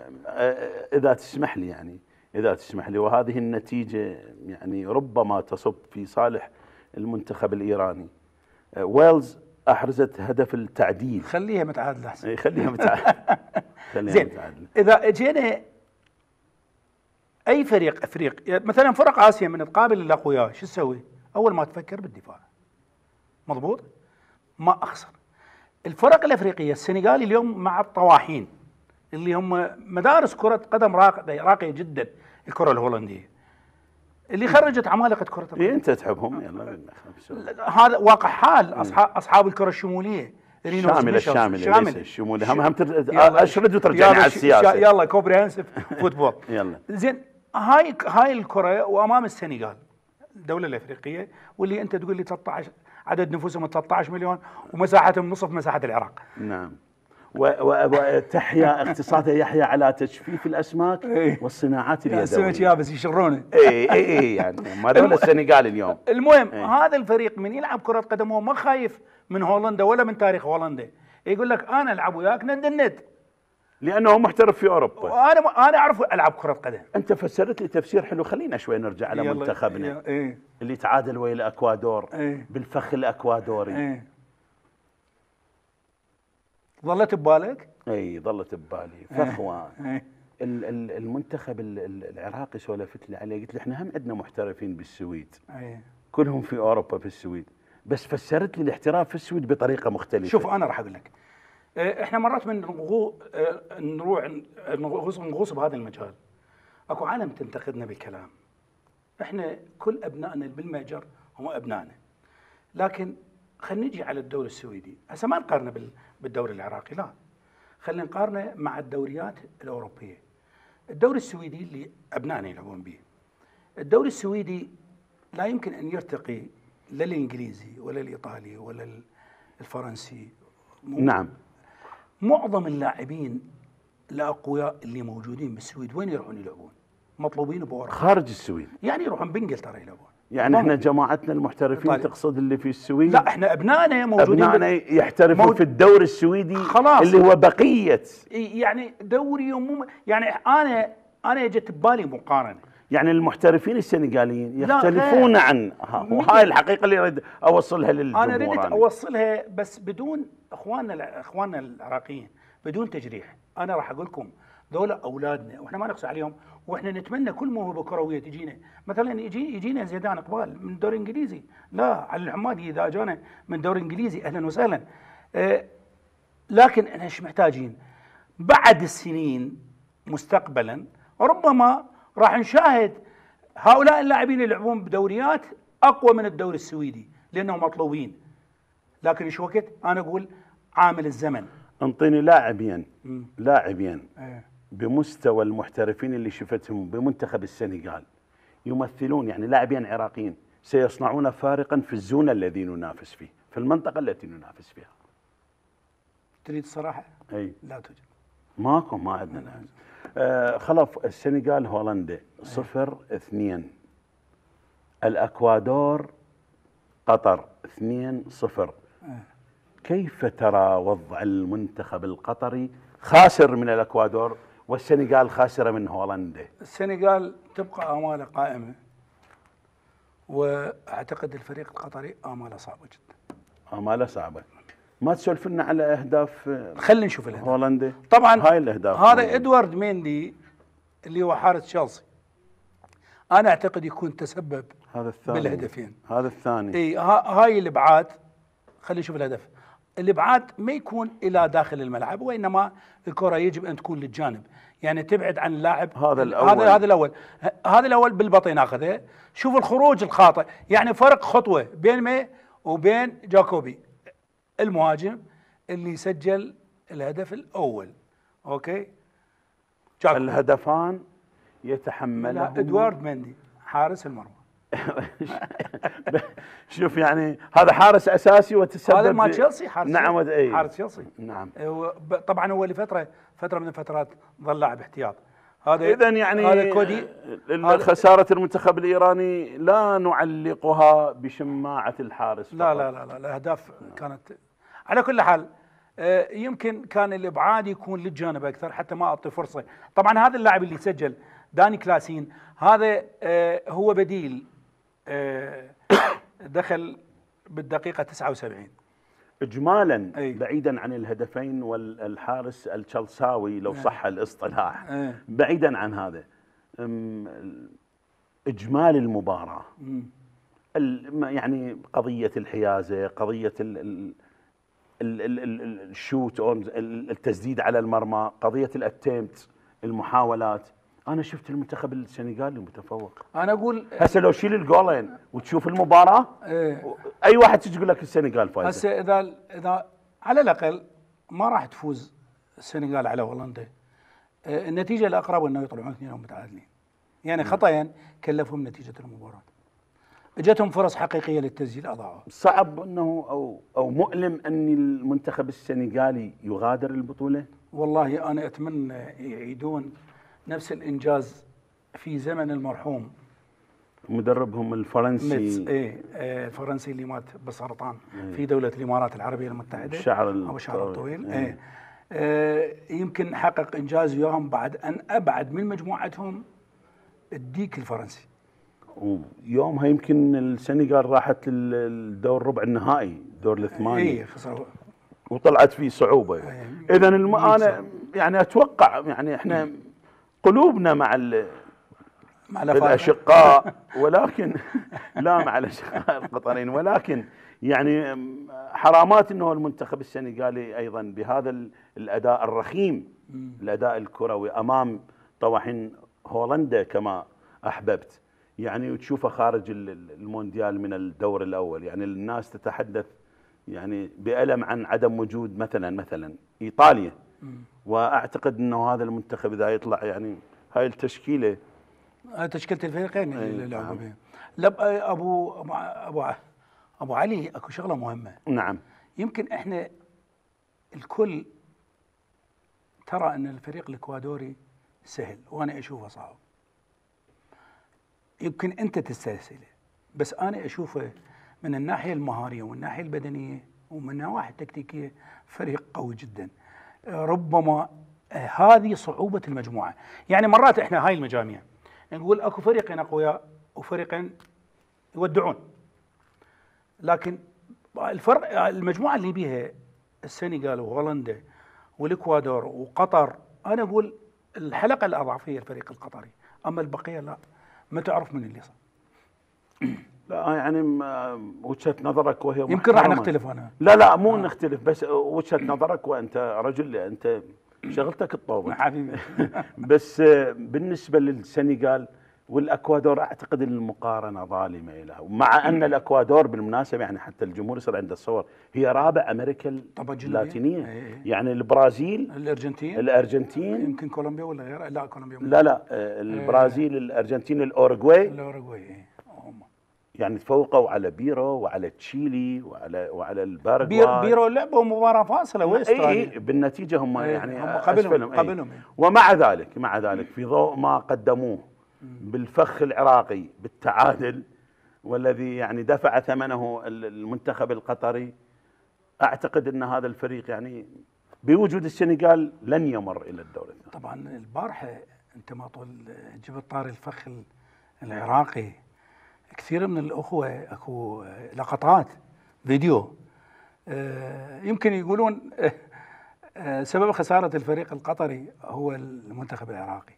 إذا تسمح لي يعني إذا تسمح لي وهذه النتيجة يعني ربما تصب في صالح المنتخب الإيراني. ويلز أحرزت هدف التعديل. خليها متعادلة. احسن خليها متعادلة. خليها زين متعادلة. إذا اجينا أي فريق افريقيا مثلا فرق آسيا من تقابل الاقوياء شو تسوي؟ أول ما تفكر بالدفاع. مضبوط؟ ما أخسر. الفرق الأفريقية السنغالي اليوم مع الطواحين اللي هم مدارس كرة قدم راقية جدا الكرة الهولندية. اللي خرجت عمالقة كرة القدم. اي أنت تحبهم؟ يلا. هذا واقع حال. أصحاب أصحاب الكرة الشمولية الشامله الشامله ليس الشمولية. هم هم تر... أشرد وترجعني يلا على السياسة. يلا comprehensive football. يلا. زين هاي هاي الكره وأمام السنغال الدولة الأفريقية واللي أنت تقول لي 13 عدد نفوسهم 13 مليون ومساحتهم نصف مساحة العراق. نعم. وتحيا اقتصادها يحيا على تجفيف الأسماك إيه. والصناعات السمك اليدوية. يابس يشرونه اي اي اي يعني. ما دول السنغال اليوم. المهم إيه. هذا الفريق من يلعب كرة قدم هو ما خايف من هولندا ولا من تاريخ هولندا. يقول لك أنا ألعب وياك ند الند لأنه محترف في أوروبا. وأنا أنا أعرف العب كرة قدم أنت فسرت لي تفسير حلو. خلينا شوي نرجع على منتخبنا. إيه. اللي تعادل ويا الاكوادور إيه. بالفخ الإكوادوري. إيه. ظلت ببالك؟ إي ظلت ببالي. فخوه إيه. ال- ال- المنتخب ال- ال- العراقي سولفت لي عليه. قلت لي إحنا هم عندنا محترفين بالسويد. إيه. كلهم في أوروبا في السويد. بس فسرت لي الاحتراف في السويد بطريقة مختلفة. شوف أنا راح أقول لك. إحنا مرات من آه، نروح نغوص بهذا المجال. أكو عالم تنتقدنا بالكلام. إحنا كل أبنائنا بالميجر هم أبنائنا. لكن خلينا نجي على الدوري السويدي. هسه ما نقارنه بال- بالدوري العراقي لا. خلينا نقارنه مع الدوريات الأوروبية. الدوري السويدي اللي أبنائنا يلعبون به الدوري السويدي لا يمكن أن يرتقي لا الانجليزي ولا الإيطالي ولا ال- الفرنسي. نعم. معظم اللاعبين الاقوياء اللي موجودين بالسويد وين يروحون يلعبون؟ مطلوبين باوروبا خارج السويد يعني يروحون بإنجلترا يلعبون يعني إحنا. جماعتنا المحترفين إيطاليا. تقصد اللي في السويد لا إحنا أبنائنا موجودين أبنائنا يحترفون موج- في الدوري السويدي خلاص. اللي هو بقية يعني دوري يعني أنا أنا جت ببالي مقارنة يعني المحترفين السنغاليين يختلفون. عن. وهاي الحقيقة اللي أريد أوصلها للجمهور أنا أنا. أوصلها بس بدون إخواننا إخواننا العراقيين بدون تجريح أنا راح أقول لكم ذولا أولادنا وإحنا ما نقص عليهم وإحنا نتمنى كل موهبه كرويه تجينا مثلا يجي يجينا زيدان إقبال من الدوري الانجليزي لا علي الحمادي إذا اجانا من الدوري الانجليزي أهلا وسهلا آه لكن إحنا إيش محتاجين بعد السنين مستقبلا ربما راح نشاهد هؤلاء اللاعبين يلعبون بدوريات أقوى من الدوري السويدي لأنهم مطلوبين. لكن إيش وقت؟ أنا أقول عامل الزمن. انطيني لاعبين. لاعبين إيه. بمستوى المحترفين اللي شفتهم بمنتخب السنغال. يمثلون يعني لاعبين عراقيين. سيصنعون فارقا في الزون الذي ننافس فيه في المنطقة التي ننافس فيها. تريد الصراحه أي. لا توجد ماكو ما عندنا. خلف السنغال هولندا صفر اثنين. الأكوادور قطر اثنين صفر. كيف ترى وضع المنتخب القطري خاسر من الأكوادور والسنغال خاسرة من هولندا؟ السنغال تبقى آمالة قائمة وأعتقد الفريق القطري آمالة صعبة جدا. آمالة صعبة. ما تسولف لنا على أهداف آه، خلينا نشوف الهدف هولندا طبعا هاي الأهداف. هذا إدوارد ميندي اللي هو حارس تشيلسي. أنا أعتقد يكون تسبب هذا الثاني. بالهدفين. هذا الثاني. إي ها- هاي الإبعاد. خلينا نشوف الهدف الإبعاد ما يكون إلى داخل الملعب وإنما الكرة يجب أن تكون للجانب. يعني تبعد عن اللاعب. هذا الأول. هذا هذا الأول. هذا الأول بالبطين اخذه شوف الخروج الخاطئ. يعني فرق خطوة بين مندي وبين جاكبو. المهاجم اللي سجل الهدف الأول. أوكي؟ جاكبو الهدفان لا يتحملهم إدوارد مندي حارس المرمى. شوف يعني هذا حارس أساسي وتسبب هذا ما ب- تشيلسي حارس نعم ود- اي حارس تشيلسي. نعم. ب- طبعا هو لفتره فترة من الفترات ظل لاعب احتياط. هذا اذا يعني هذا كودي. خساره المنتخب الإيراني لا نعلقها بشماعة الحارس لا. لا لا لا الأهداف كانت على كل حال آه، يمكن كان الإبعاد يكون للجانب أكثر حتى ما أعطي فرصة. طبعا هذا اللاعب اللي سجل داني كلاسين هذا آه، هو بديل آه، دخل بالدقيقة 79 اجمالا أي. بعيدا عن الهدفين والحارس التشلساوي لو صح الاصطلاح. بعيدا عن هذا. إجمال المباراة. يعني قضية الحيازة قضية ال الشوت التسديد على المرمى قضية الاتمت المحاولات. أنا شفت المنتخب السنغالي متفوق أنا أقول هسه لو شيل الجولين وتشوف المباراة آه، أي واحد تجي يقول لك السنغال فايزة. هسه إذا إذا على الأقل ما راح تفوز السنغال على هولندا. آه، النتيجة الأقرب إنه يطلعون اثنين متعادلين. يعني خطأين كلفهم نتيجة المباراة. اجتهم فرص حقيقية للتسجيل اضاعوها صعب أنه أو أو مؤلم ان المنتخب السنغالي يغادر البطولة؟ والله أنا أتمنى يعيدون نفس الإنجاز في زمن المرحوم. مدربهم ميتس الفرنسي إيه آه، الفرنسي اللي مات بسرطان. في دولة الإمارات العربية المتحدة. الشعر ابو الشعر الطويل. إيه. إيه. آه، يمكن حقق إنجاز وياهم بعد أن أبعد من مجموعتهم الديك الفرنسي. ويومها يمكن السنغال راحت الدور ربع النهائي دور الثمانية إيه خسروا وطلعت فيه صعوبة إيه. اذا الم... أنا. يعني أتوقع يعني إحنا قلوبنا مع ال... مع. الأشقاء ولكن لا مع الأشقاء القطريين ولكن يعني حرامات إنه المنتخب السنغالي أيضا بهذا ال- الأداء الرخيم الأداء الكروي أمام طبعا هولندا كما أحببت يعني وتشوفه خارج ال- ال- المونديال من الدور الأول. يعني الناس تتحدث يعني بألم عن عدم وجود مثلا مثلا إيطاليا. وأعتقد إنه هذا المنتخب إذا يطلع يعني هاي التشكيله تشكيلة الفريقين إيه، اللي لعبوا نعم. بها. لب أبو أبو أبو علي أكو شغلة مهمة. نعم. يمكن إحنا الكل ترى إن الفريق الإكوادوري سهل وأنا أشوفه صعب. يمكن أنت تستسهله بس أنا أشوفه من الناحية المهارية والناحيه البدنية ومن النواحي التكتيكية فريق قوي جدا. ربما آه، هذه صعوبة المجموعة. يعني مرات إحنا هاي المجاميع نقول أكو فريقين أقوياء وفريقين يودعون. لكن الفرق المجموعة اللي بيها السنغال وهولندا والإكوادور وقطر أنا أقول الحلقة الاضعف هي الفريق القطري. أما البقية لا. ما تعرف من اللي صار. لا يعني وجهة نظرك وهي يمكن راح نختلف أنا. لا لا مو آه. نختلف بس وجهة نظرك وأنت رجل أنت شغلتك الطوبة. حبيبي. بس بالنسبة للسنغال والأكوادور أعتقد إن المقارنة ظالمة لها ومع أن الأكوادور بالمناسبة يعني حتى الجمهور يصير عنده الصور هي رابع أمريكا اللاتينية. إيه، إيه. يعني البرازيل الأرجنتين؟ الأرجنتين. يمكن كولومبيا ولا غيرها؟ لا كولومبيا لا لا البرازيل الأرجنتين الأوروغواي. إيه. يعني تفوقوا على بيرو وعلى تشيلي وعلى وعلى الباراغواي بيرو لعبوا مباراة فاصلة ويست اي اي بالنتيجة هم يعني هم قبلهم قبلهم. ومع ذلك مع ذلك في ضوء ما قدموه. بالفخ العراقي بالتعادل والذي يعني دفع ثمنه المنتخب القطري. أعتقد إن هذا الفريق يعني بوجود السنغال لن يمر إلى الدور الثاني. طبعا البارحة أنت ما طول جبت طاري الفخ العراقي. كثير من الأخوة أكو لقطات فيديو. آه، يمكن يقولون آه، سبب خسارة الفريق القطري هو المنتخب العراقي.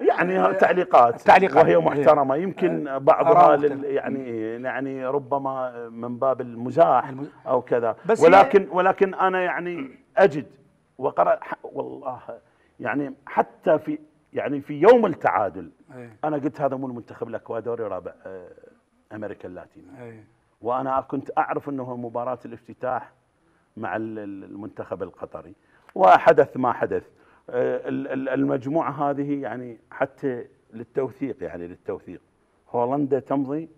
يعني آه، تعليقات تعليقات وهي محترمة. يمكن بعضها لل يعني يعني ربما من باب المزاح أو كذا. بس ولكن ولكن أنا يعني أجد وقرأ والله يعني حتى في يعني في يوم التعادل أيه. أنا قلت هذا مو المنتخب الأكوادوري رابع آه، أمريكا اللاتينية. أيه. وأنا كنت أعرف إنه مباراة الافتتاح مع المنتخب القطري وحدث ما حدث. آه، المجموعة هذه يعني حتى للتوثيق يعني للتوثيق. هولندا تمضي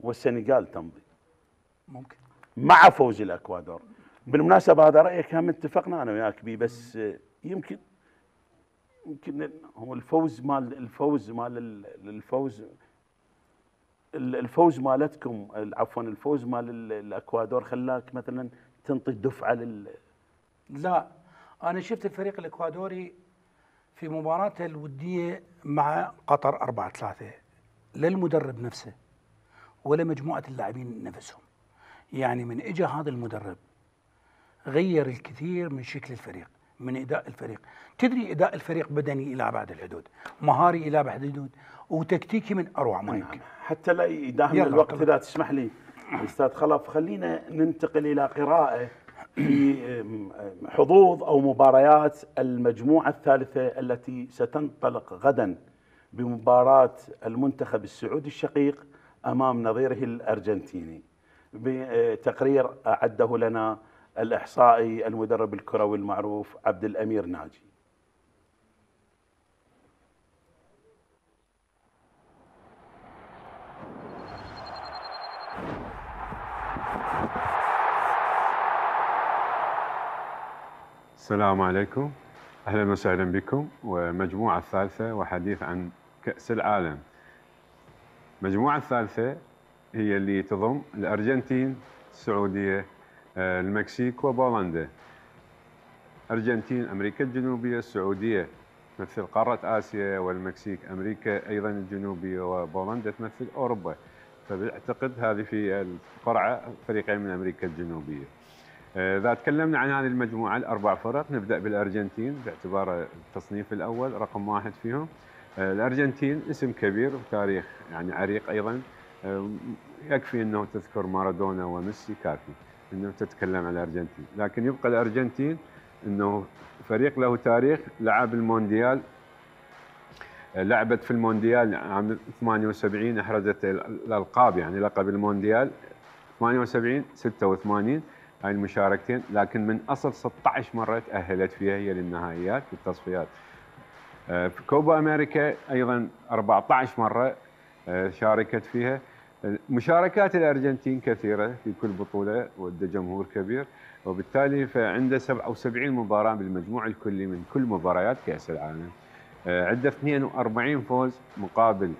والسنغال تمضي. ممكن. مع فوز الإكوادور. بالمناسبة هذا رأيك هم اتفقنا أنا وياك به بس يمكن يمكن هو الفوز مال الفوز مال الفوز الفوز مالتكم عفوا الفوز مال الإكوادور خلاك مثلا تنطي دفعة لل لا. أنا شفت الفريق الإكوادوري في مباراته الودية مع قطر 4 3 لا المدرب نفسه ولا مجموعه اللاعبين نفسهم. يعني من اجى هذا المدرب غير الكثير من شكل الفريق من إداء الفريق. تدري إداء الفريق بدني إلى ابعد الحدود مهاري إلى ابعد الحدود وتكتيكي من أروع ما يمكن. حتى لا يداهم الوقت إذا تسمح لي أستاذ خلف خلينا ننتقل إلى قراءة حظوظ أو مباريات المجموعة الثالثة التي ستنطلق غدا بمباراة المنتخب السعودي الشقيق أمام نظيره الأرجنتيني. بتقرير أعده لنا الإحصائي المدرب الكروي المعروف عبد الأمير ناجي. السلام عليكم. أهلا وسهلا بكم. ومجموعة الثالثة وحديث عن كأس العالم. المجموعه الثالثة هي اللي تضم الأرجنتين السعودية آه، المكسيك وبولندا. أرجنتين أمريكا الجنوبية السعودية تمثل قارة آسيا والمكسيك أمريكا أيضا الجنوبية وبولندا تمثل أوروبا. فاعتقد هذه في القرعة فريقين من أمريكا الجنوبية. آه، إذا تكلمنا عن هذه المجموعة الأربع فرق نبدأ بالأرجنتين باعتباره التصنيف الأول رقم واحد فيهم. آه، الأرجنتين اسم كبير وتاريخ يعني عريق أيضا. آه، يكفي أنه تذكر مارادونا وميسي كافي أنه تتكلم عن الأرجنتين. لكن يبقى الأرجنتين أنه فريق له تاريخ لعب المونديال. لعبت في المونديال عام 78 أحرزت الألقاب يعني لقب المونديال 78 86 هاي المشاركتين لكن من أصل 16 مره تاهلت فيها هي للنهائيات في التصفيات آه، في كوبا أمريكا أيضا 14 مرة آه، شاركت فيها. مشاركات الأرجنتين كثيرة في كل بطولة ودى جمهور كبير وبالتالي فعنده 77 مباراة بالمجموع الكلي من كل مباريات كأس العالم. آه، عنده 42 فوز مقابل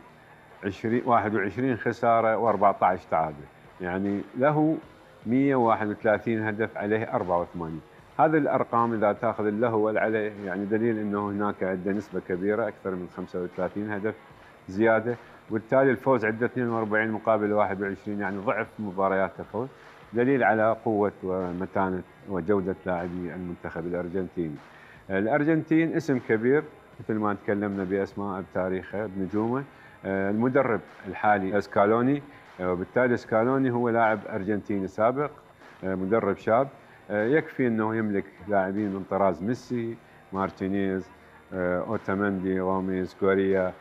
20 21 خسارة و14 تعادل. يعني له 131 هدف عليه 84 هذه الأرقام إذا تأخذ له والعليه يعني دليل إنه هناك عنده نسبة كبيرة أكثر من 35 هدف زيادة وبالتالي الفوز عنده 42 مقابل 21 يعني ضعف مباريات الفوز دليل على قوة ومتانة وجودة لاعبي المنتخب الأرجنتيني. الأرجنتين اسم كبير مثل ما تكلمنا بأسماء بتاريخه بنجومه. المدرب الحالي أسكالوني وبالتالي اسكالوني هو لاعب أرجنتيني سابق آه، مدرب شاب. يكفي إنه يملك لاعبين من طراز ميسي مارتينيز اوتامندي روميرو كوريا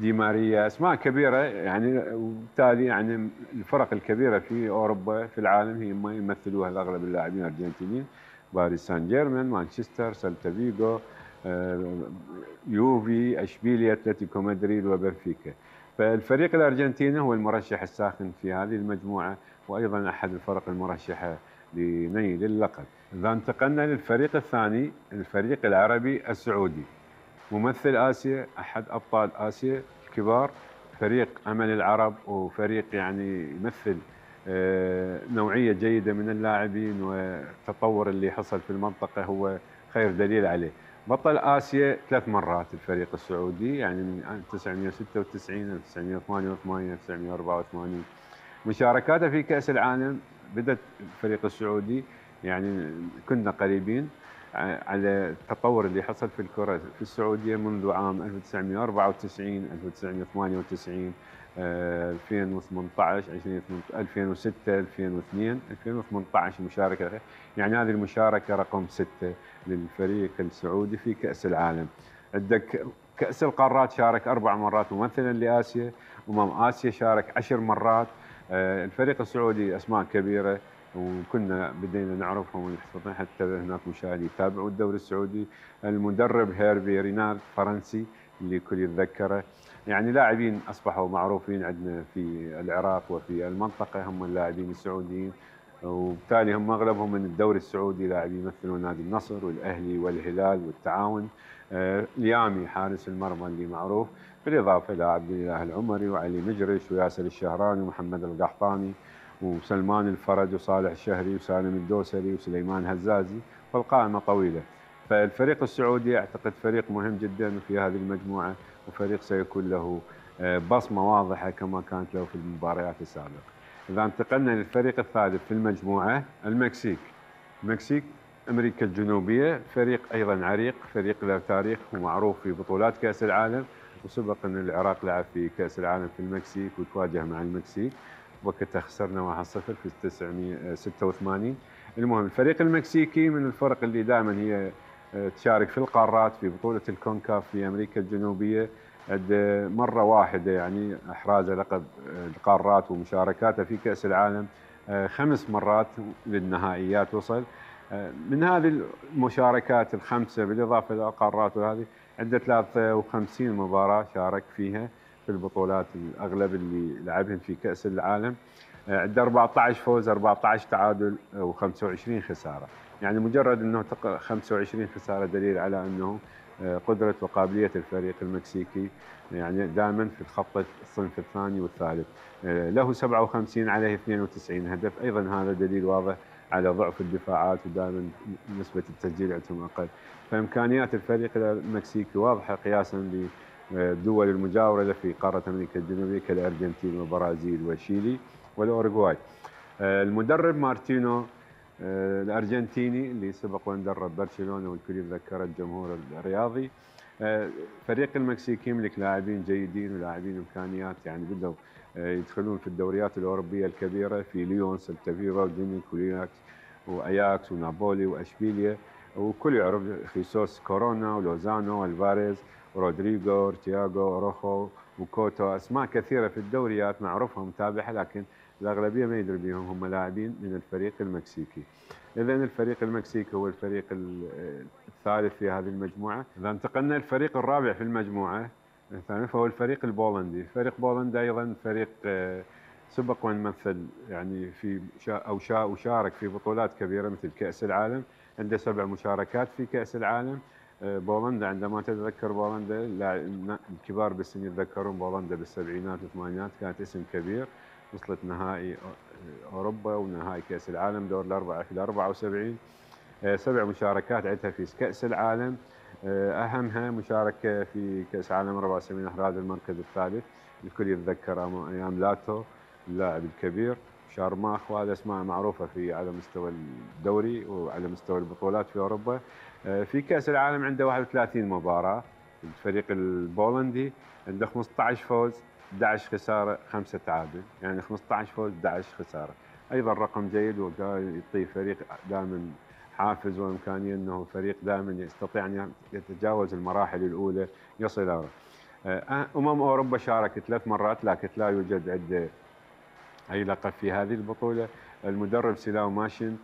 دي ماريا أسماء كبيرة يعني وبالتالي يعني الفرق الكبيرة في أوروبا في العالم هي ما يمثلوها اغلب اللاعبين الأرجنتينيين. باريس سان جيرمان مانشستر سلتا فيغو يوفي أشبيليا أتلتيكو مدريد وبنفيكا. فالفريق الأرجنتيني هو المرشح الساخن في هذه المجموعة وأيضا أحد الفرق المرشحة لنيل اللقب. إذا انتقلنا للفريق الثاني الفريق العربي السعودي. ممثل آسيا أحد أبطال آسيا الكبار فريق أمل العرب وفريق يعني يمثل آه، نوعية جيدة من اللاعبين والتطور اللي حصل في المنطقة هو خير دليل عليه. بطل آسيا ثلاث مرات الفريق السعودي يعني من 1996 1988 1984 مشاركاته في كأس العالم بدأت الفريق السعودي يعني كنا قريبين على التطور اللي حصل في الكرة في السعودية منذ عام 1994 1998 2018 2006 2002 2018 مشاركة يعني هذه المشاركة رقم ستة للفريق السعودي في كأس العالم. عندك كأس القارات شارك أربع مرات ممثلا لآسيا امم آسيا شارك عشر مرات. آه، الفريق السعودي أسماء كبيرة وكنا بدينا نعرفهم حتى هناك مشاهدين يتابعوا الدوري السعودي. المدرب هيرفي رينال فرنسي اللي كل يتذكره يعني لاعبين أصبحوا معروفين عندنا في العراق وفي المنطقة هم اللاعبين السعوديين. وبالتالي هم أغلبهم من الدوري السعودي لاعبين يمثلون نادي النصر والأهلي والهلال والتعاون. آه، اليامي حارس المرمى اللي معروف بالإضافة إلى عبد الإله العمري وعلي مجرش وياسر الشهراني ومحمد القحطاني وسلمان الفرج وصالح الشهري وسالم الدوسري وسليمان هزازي والقائمة طويله فالفريق السعودي أعتقد فريق مهم جدا في هذه المجموعة. وفريق سيكون له آه، بصمة واضحة كما كانت له في المباريات السابقة. إذا انتقلنا للفريق الثالث في المجموعة المكسيك. المكسيك أمريكا الجنوبية فريق أيضا عريق، فريق له تاريخ ومعروف في بطولات كأس العالم وسبق ان العراق لعب في كأس العالم في المكسيك وتواجه مع المكسيك وقتها خسرنا 1-0 في 1986 المهم الفريق المكسيكي من الفرق اللي دائما هي آه، تشارك في القارات في بطولة الكونكاف في أمريكا الجنوبية عند مرة واحدة يعني أحراز لقب آه، القارات ومشاركاته في كأس العالم آه، خمس مرات للنهائيات وصل. من هذه المشاركات الخمسة بالإضافة إلى القارات وهذه عنده 53 مباراة شارك فيها في البطولات الأغلب اللي لعبهم في كأس العالم. عنده 14 فوز 14 تعادل و25 خسارة. يعني مجرد إنه 25 خسارة دليل على إنه آه، قدرة وقابلية الفريق المكسيكي يعني دائما في خط الصنف الثاني والثالث. آه، له 57 عليه 92 هدف. أيضا هذا دليل واضح على ضعف الدفاعات ودائما نسبة التسجيل عندهم أقل. فإمكانيات الفريق المكسيكي واضحة قياسا بالدول المجاورة في قارة أمريكا الجنوبية كالأرجنتين والبرازيل وشيلي والاورجواي آه، المدرب مارتينو آه، الأرجنتيني اللي سبق وأن درب برشلونة والكل يتذكر الجمهور الرياضي. آه، فريق المكسيك يملك لاعبين جيدين ولاعبين إمكانيات يعني بدوا يدخلون في الدوريات الأوروبية الكبيرة في ليون سلتا فيغو جينيك ولياكس وأياكس ونابولي وأشبيليا. وكل يعرف خيسوس كورونا ولوزانو والفاريز ورودريغو تياغو روخو وكوتو. أسماء كثيرة في الدوريات معروفه متابعة لكن الأغلبية ما يدري بهم هم لاعبين من الفريق المكسيكي. اذا الفريق المكسيكي هو الفريق الثالث في هذه المجموعة. إذا انتقلنا للفريق الرابع في المجموعة الثاني فهو الفريق البولندي. الفريق بولندا أيضا فريق آه، سبق وأن مثل يعني في أو شا وشارك في بطولات كبيرة مثل كأس العالم عنده سبع مشاركات في كأس العالم. آه، بولندا عندما تتذكر بولندا الكبار بالسن يتذكرون بولندا بالسبعينات والثمانينات كانت اسم كبير. وصلت نهائي أوروبا ونهائي كأس العالم دور الأربعة في ال 74 آه، سبع مشاركات عندها في كأس العالم. آه، اهمها مشاركة في كأس عالم 74 إحراز المركز الثالث. الكل يتذكر أيام لاتو اللاعب الكبير شارماخ وهذا أسماء معروفة في على مستوى الدوري وعلى مستوى البطولات في أوروبا. آه، في كأس العالم عنده 31 مباراة. الفريق البولندي عنده 15 فوز. 11 خسارة 5 تعادل. يعني 15 فوز 11 خسارة. أيضا رقم جيد ويعطي فريق دائما حافز وإمكانية إنه فريق دائما يستطيع أن يتجاوز المراحل الأولى يصل إلى آه، أمم أوروبا شارك ثلاث مرات لكن لا يوجد عنده اي لقب في هذه البطولة. المدرب سيلاو ماشين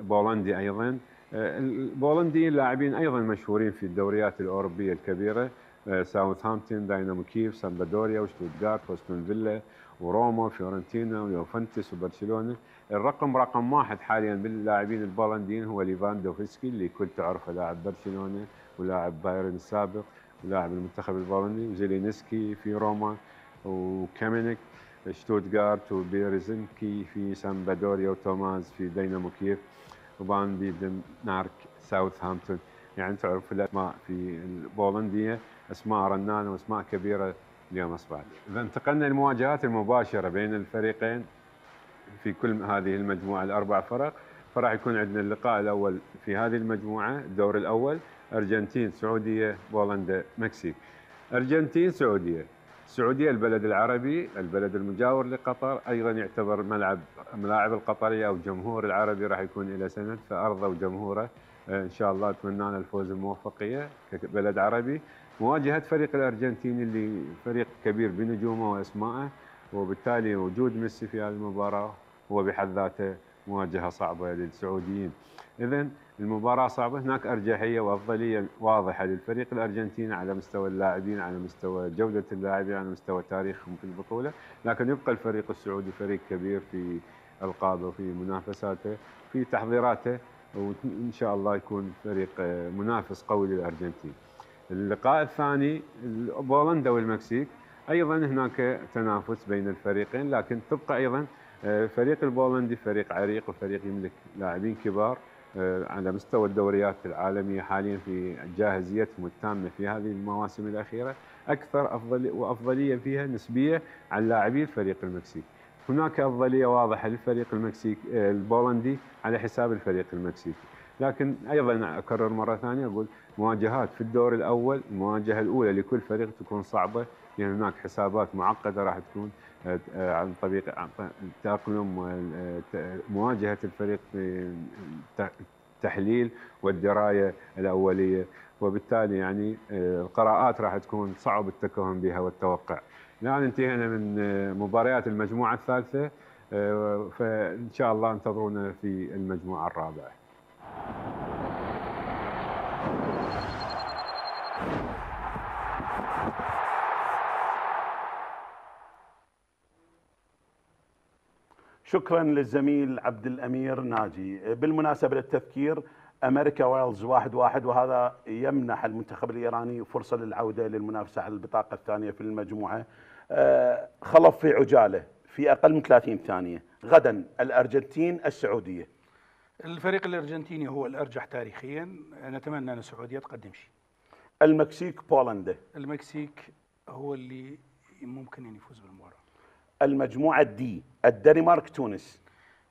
بولندي أيضا. آه، البولنديين لاعبين أيضا مشهورين في الدوريات الأوروبية الكبيرة. ساوثهامبتون داينامو كيف سامبادوريا وشتوتغارت واستون فيلا وروما فيورنتينا ويوفنتس وبرشلونة. الرقم رقم واحد حاليا باللاعبين البولنديين هو ليفاندوفسكي اللي كل تعرفه لاعب برشلونة ولاعب بايرن السابق ولاعب المنتخب البولندي. وزيلينسكي في روما وكامينيك شتوتغارت وبيرزنكي في سامبادوريا وتوماز في دينامو كيف وبان بيدن نارك ساوثهامبتون يعني تعرف الأسماء في البولندية أسماء رنانة وأسماء كبيرة اليوم أصبحت. إذا انتقلنا للمواجهات المباشرة بين الفريقين في كل هذه المجموعة الأربع فرق فراح يكون عندنا اللقاء الأول في هذه المجموعة الدور الأول أرجنتين سعودية بولندا مكسيك. أرجنتين سعودية السعوديه البلد العربي البلد المجاور لقطر أيضا يعتبر ملعب ملاعب القطرية أو الجمهور العربي راح يكون إلى سند فارضوا جمهوره إن شاء الله اتمنى لنا الفوز الموفقية كبلد عربي. مواجهة فريق الارجنتين اللي فريق كبير بنجومه وأسمائه وبالتالي وجود ميسي في هذه المباراة هو بحد ذاته مواجهة صعبة للسعوديين. اذا المباراة صعبة هناك أرجحية وأفضلية واضحة للفريق الأرجنتيني على مستوى اللاعبين على مستوى جودة اللاعبين على مستوى تاريخهم في البطولة. لكن يبقى الفريق السعودي فريق كبير في ألقابه في منافساته في تحضيراته وإن شاء الله يكون فريق منافس قوي للأرجنتين. اللقاء الثاني بولندا والمكسيك. أيضا هناك تنافس بين الفريقين لكن تبقى أيضا آه، فريق البولندي فريق عريق وفريق يملك لاعبين كبار آه، على مستوى الدوريات العالمية حاليا في جاهزيتهم التامه في هذه المواسم الأخيرة. أكثر أفضل وأفضلية فيها نسبية عن لاعبي الفريق المكسيكي. هناك أفضلية واضحة للفريق المكسيك آه، البولندي على حساب الفريق المكسيكي. لكن أيضا أكرر مرة ثانية أقول مواجهات في الدور الأول المواجهة الأولى لكل فريق تكون لأن يعني هناك حسابات معقدة راح تكون آه، عن طريق التأقلم ومواجهه الفريق في التحليل والدراية الأولية وبالتالي يعني آه، القراءات راح تكون صعب التكهن بها والتوقع. الان انتهينا من آه، مباريات المجموعة الثالثة فإن شاء الله انتظرونا في المجموعة الرابعة. شكرا للزميل عبد الامير ناجي بالمناسبة للتذكير أمريكا ويلز واحد واحد وهذا يمنح المنتخب الإيراني فرصة للعودة للمنافسة على البطاقة الثانية في المجموعة آه، خلف في عجالة في أقل من 30 ثانية. غدا الأرجنتين السعودية. الفريق الأرجنتيني هو الأرجح تاريخيا. نتمنى أن السعودية تقدم شيء. المكسيك بولندا. المكسيك هو اللي ممكن أن يفوز بالمباراة. المجموعة دي الدنمارك تونس.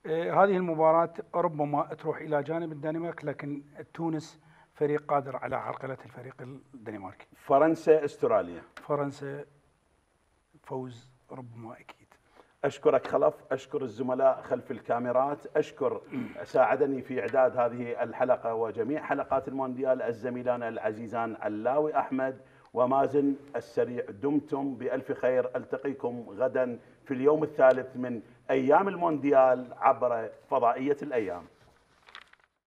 آه، هذه المباراة ربما تروح إلى جانب الدنمارك لكن تونس فريق قادر على عرقلة الفريق الدنماركي. فرنسا أستراليا. فرنسا فوز ربما أكيد. أشكرك خلف أشكر الزملاء خلف الكاميرات أشكر ساعدني في إعداد هذه الحلقة وجميع حلقات المونديال الزميلان العزيزان علاوي أحمد ومازن السريع. دمتم بألف خير. ألتقيكم غدا في اليوم الثالث من أيام المونديال عبر فضائية الأيام.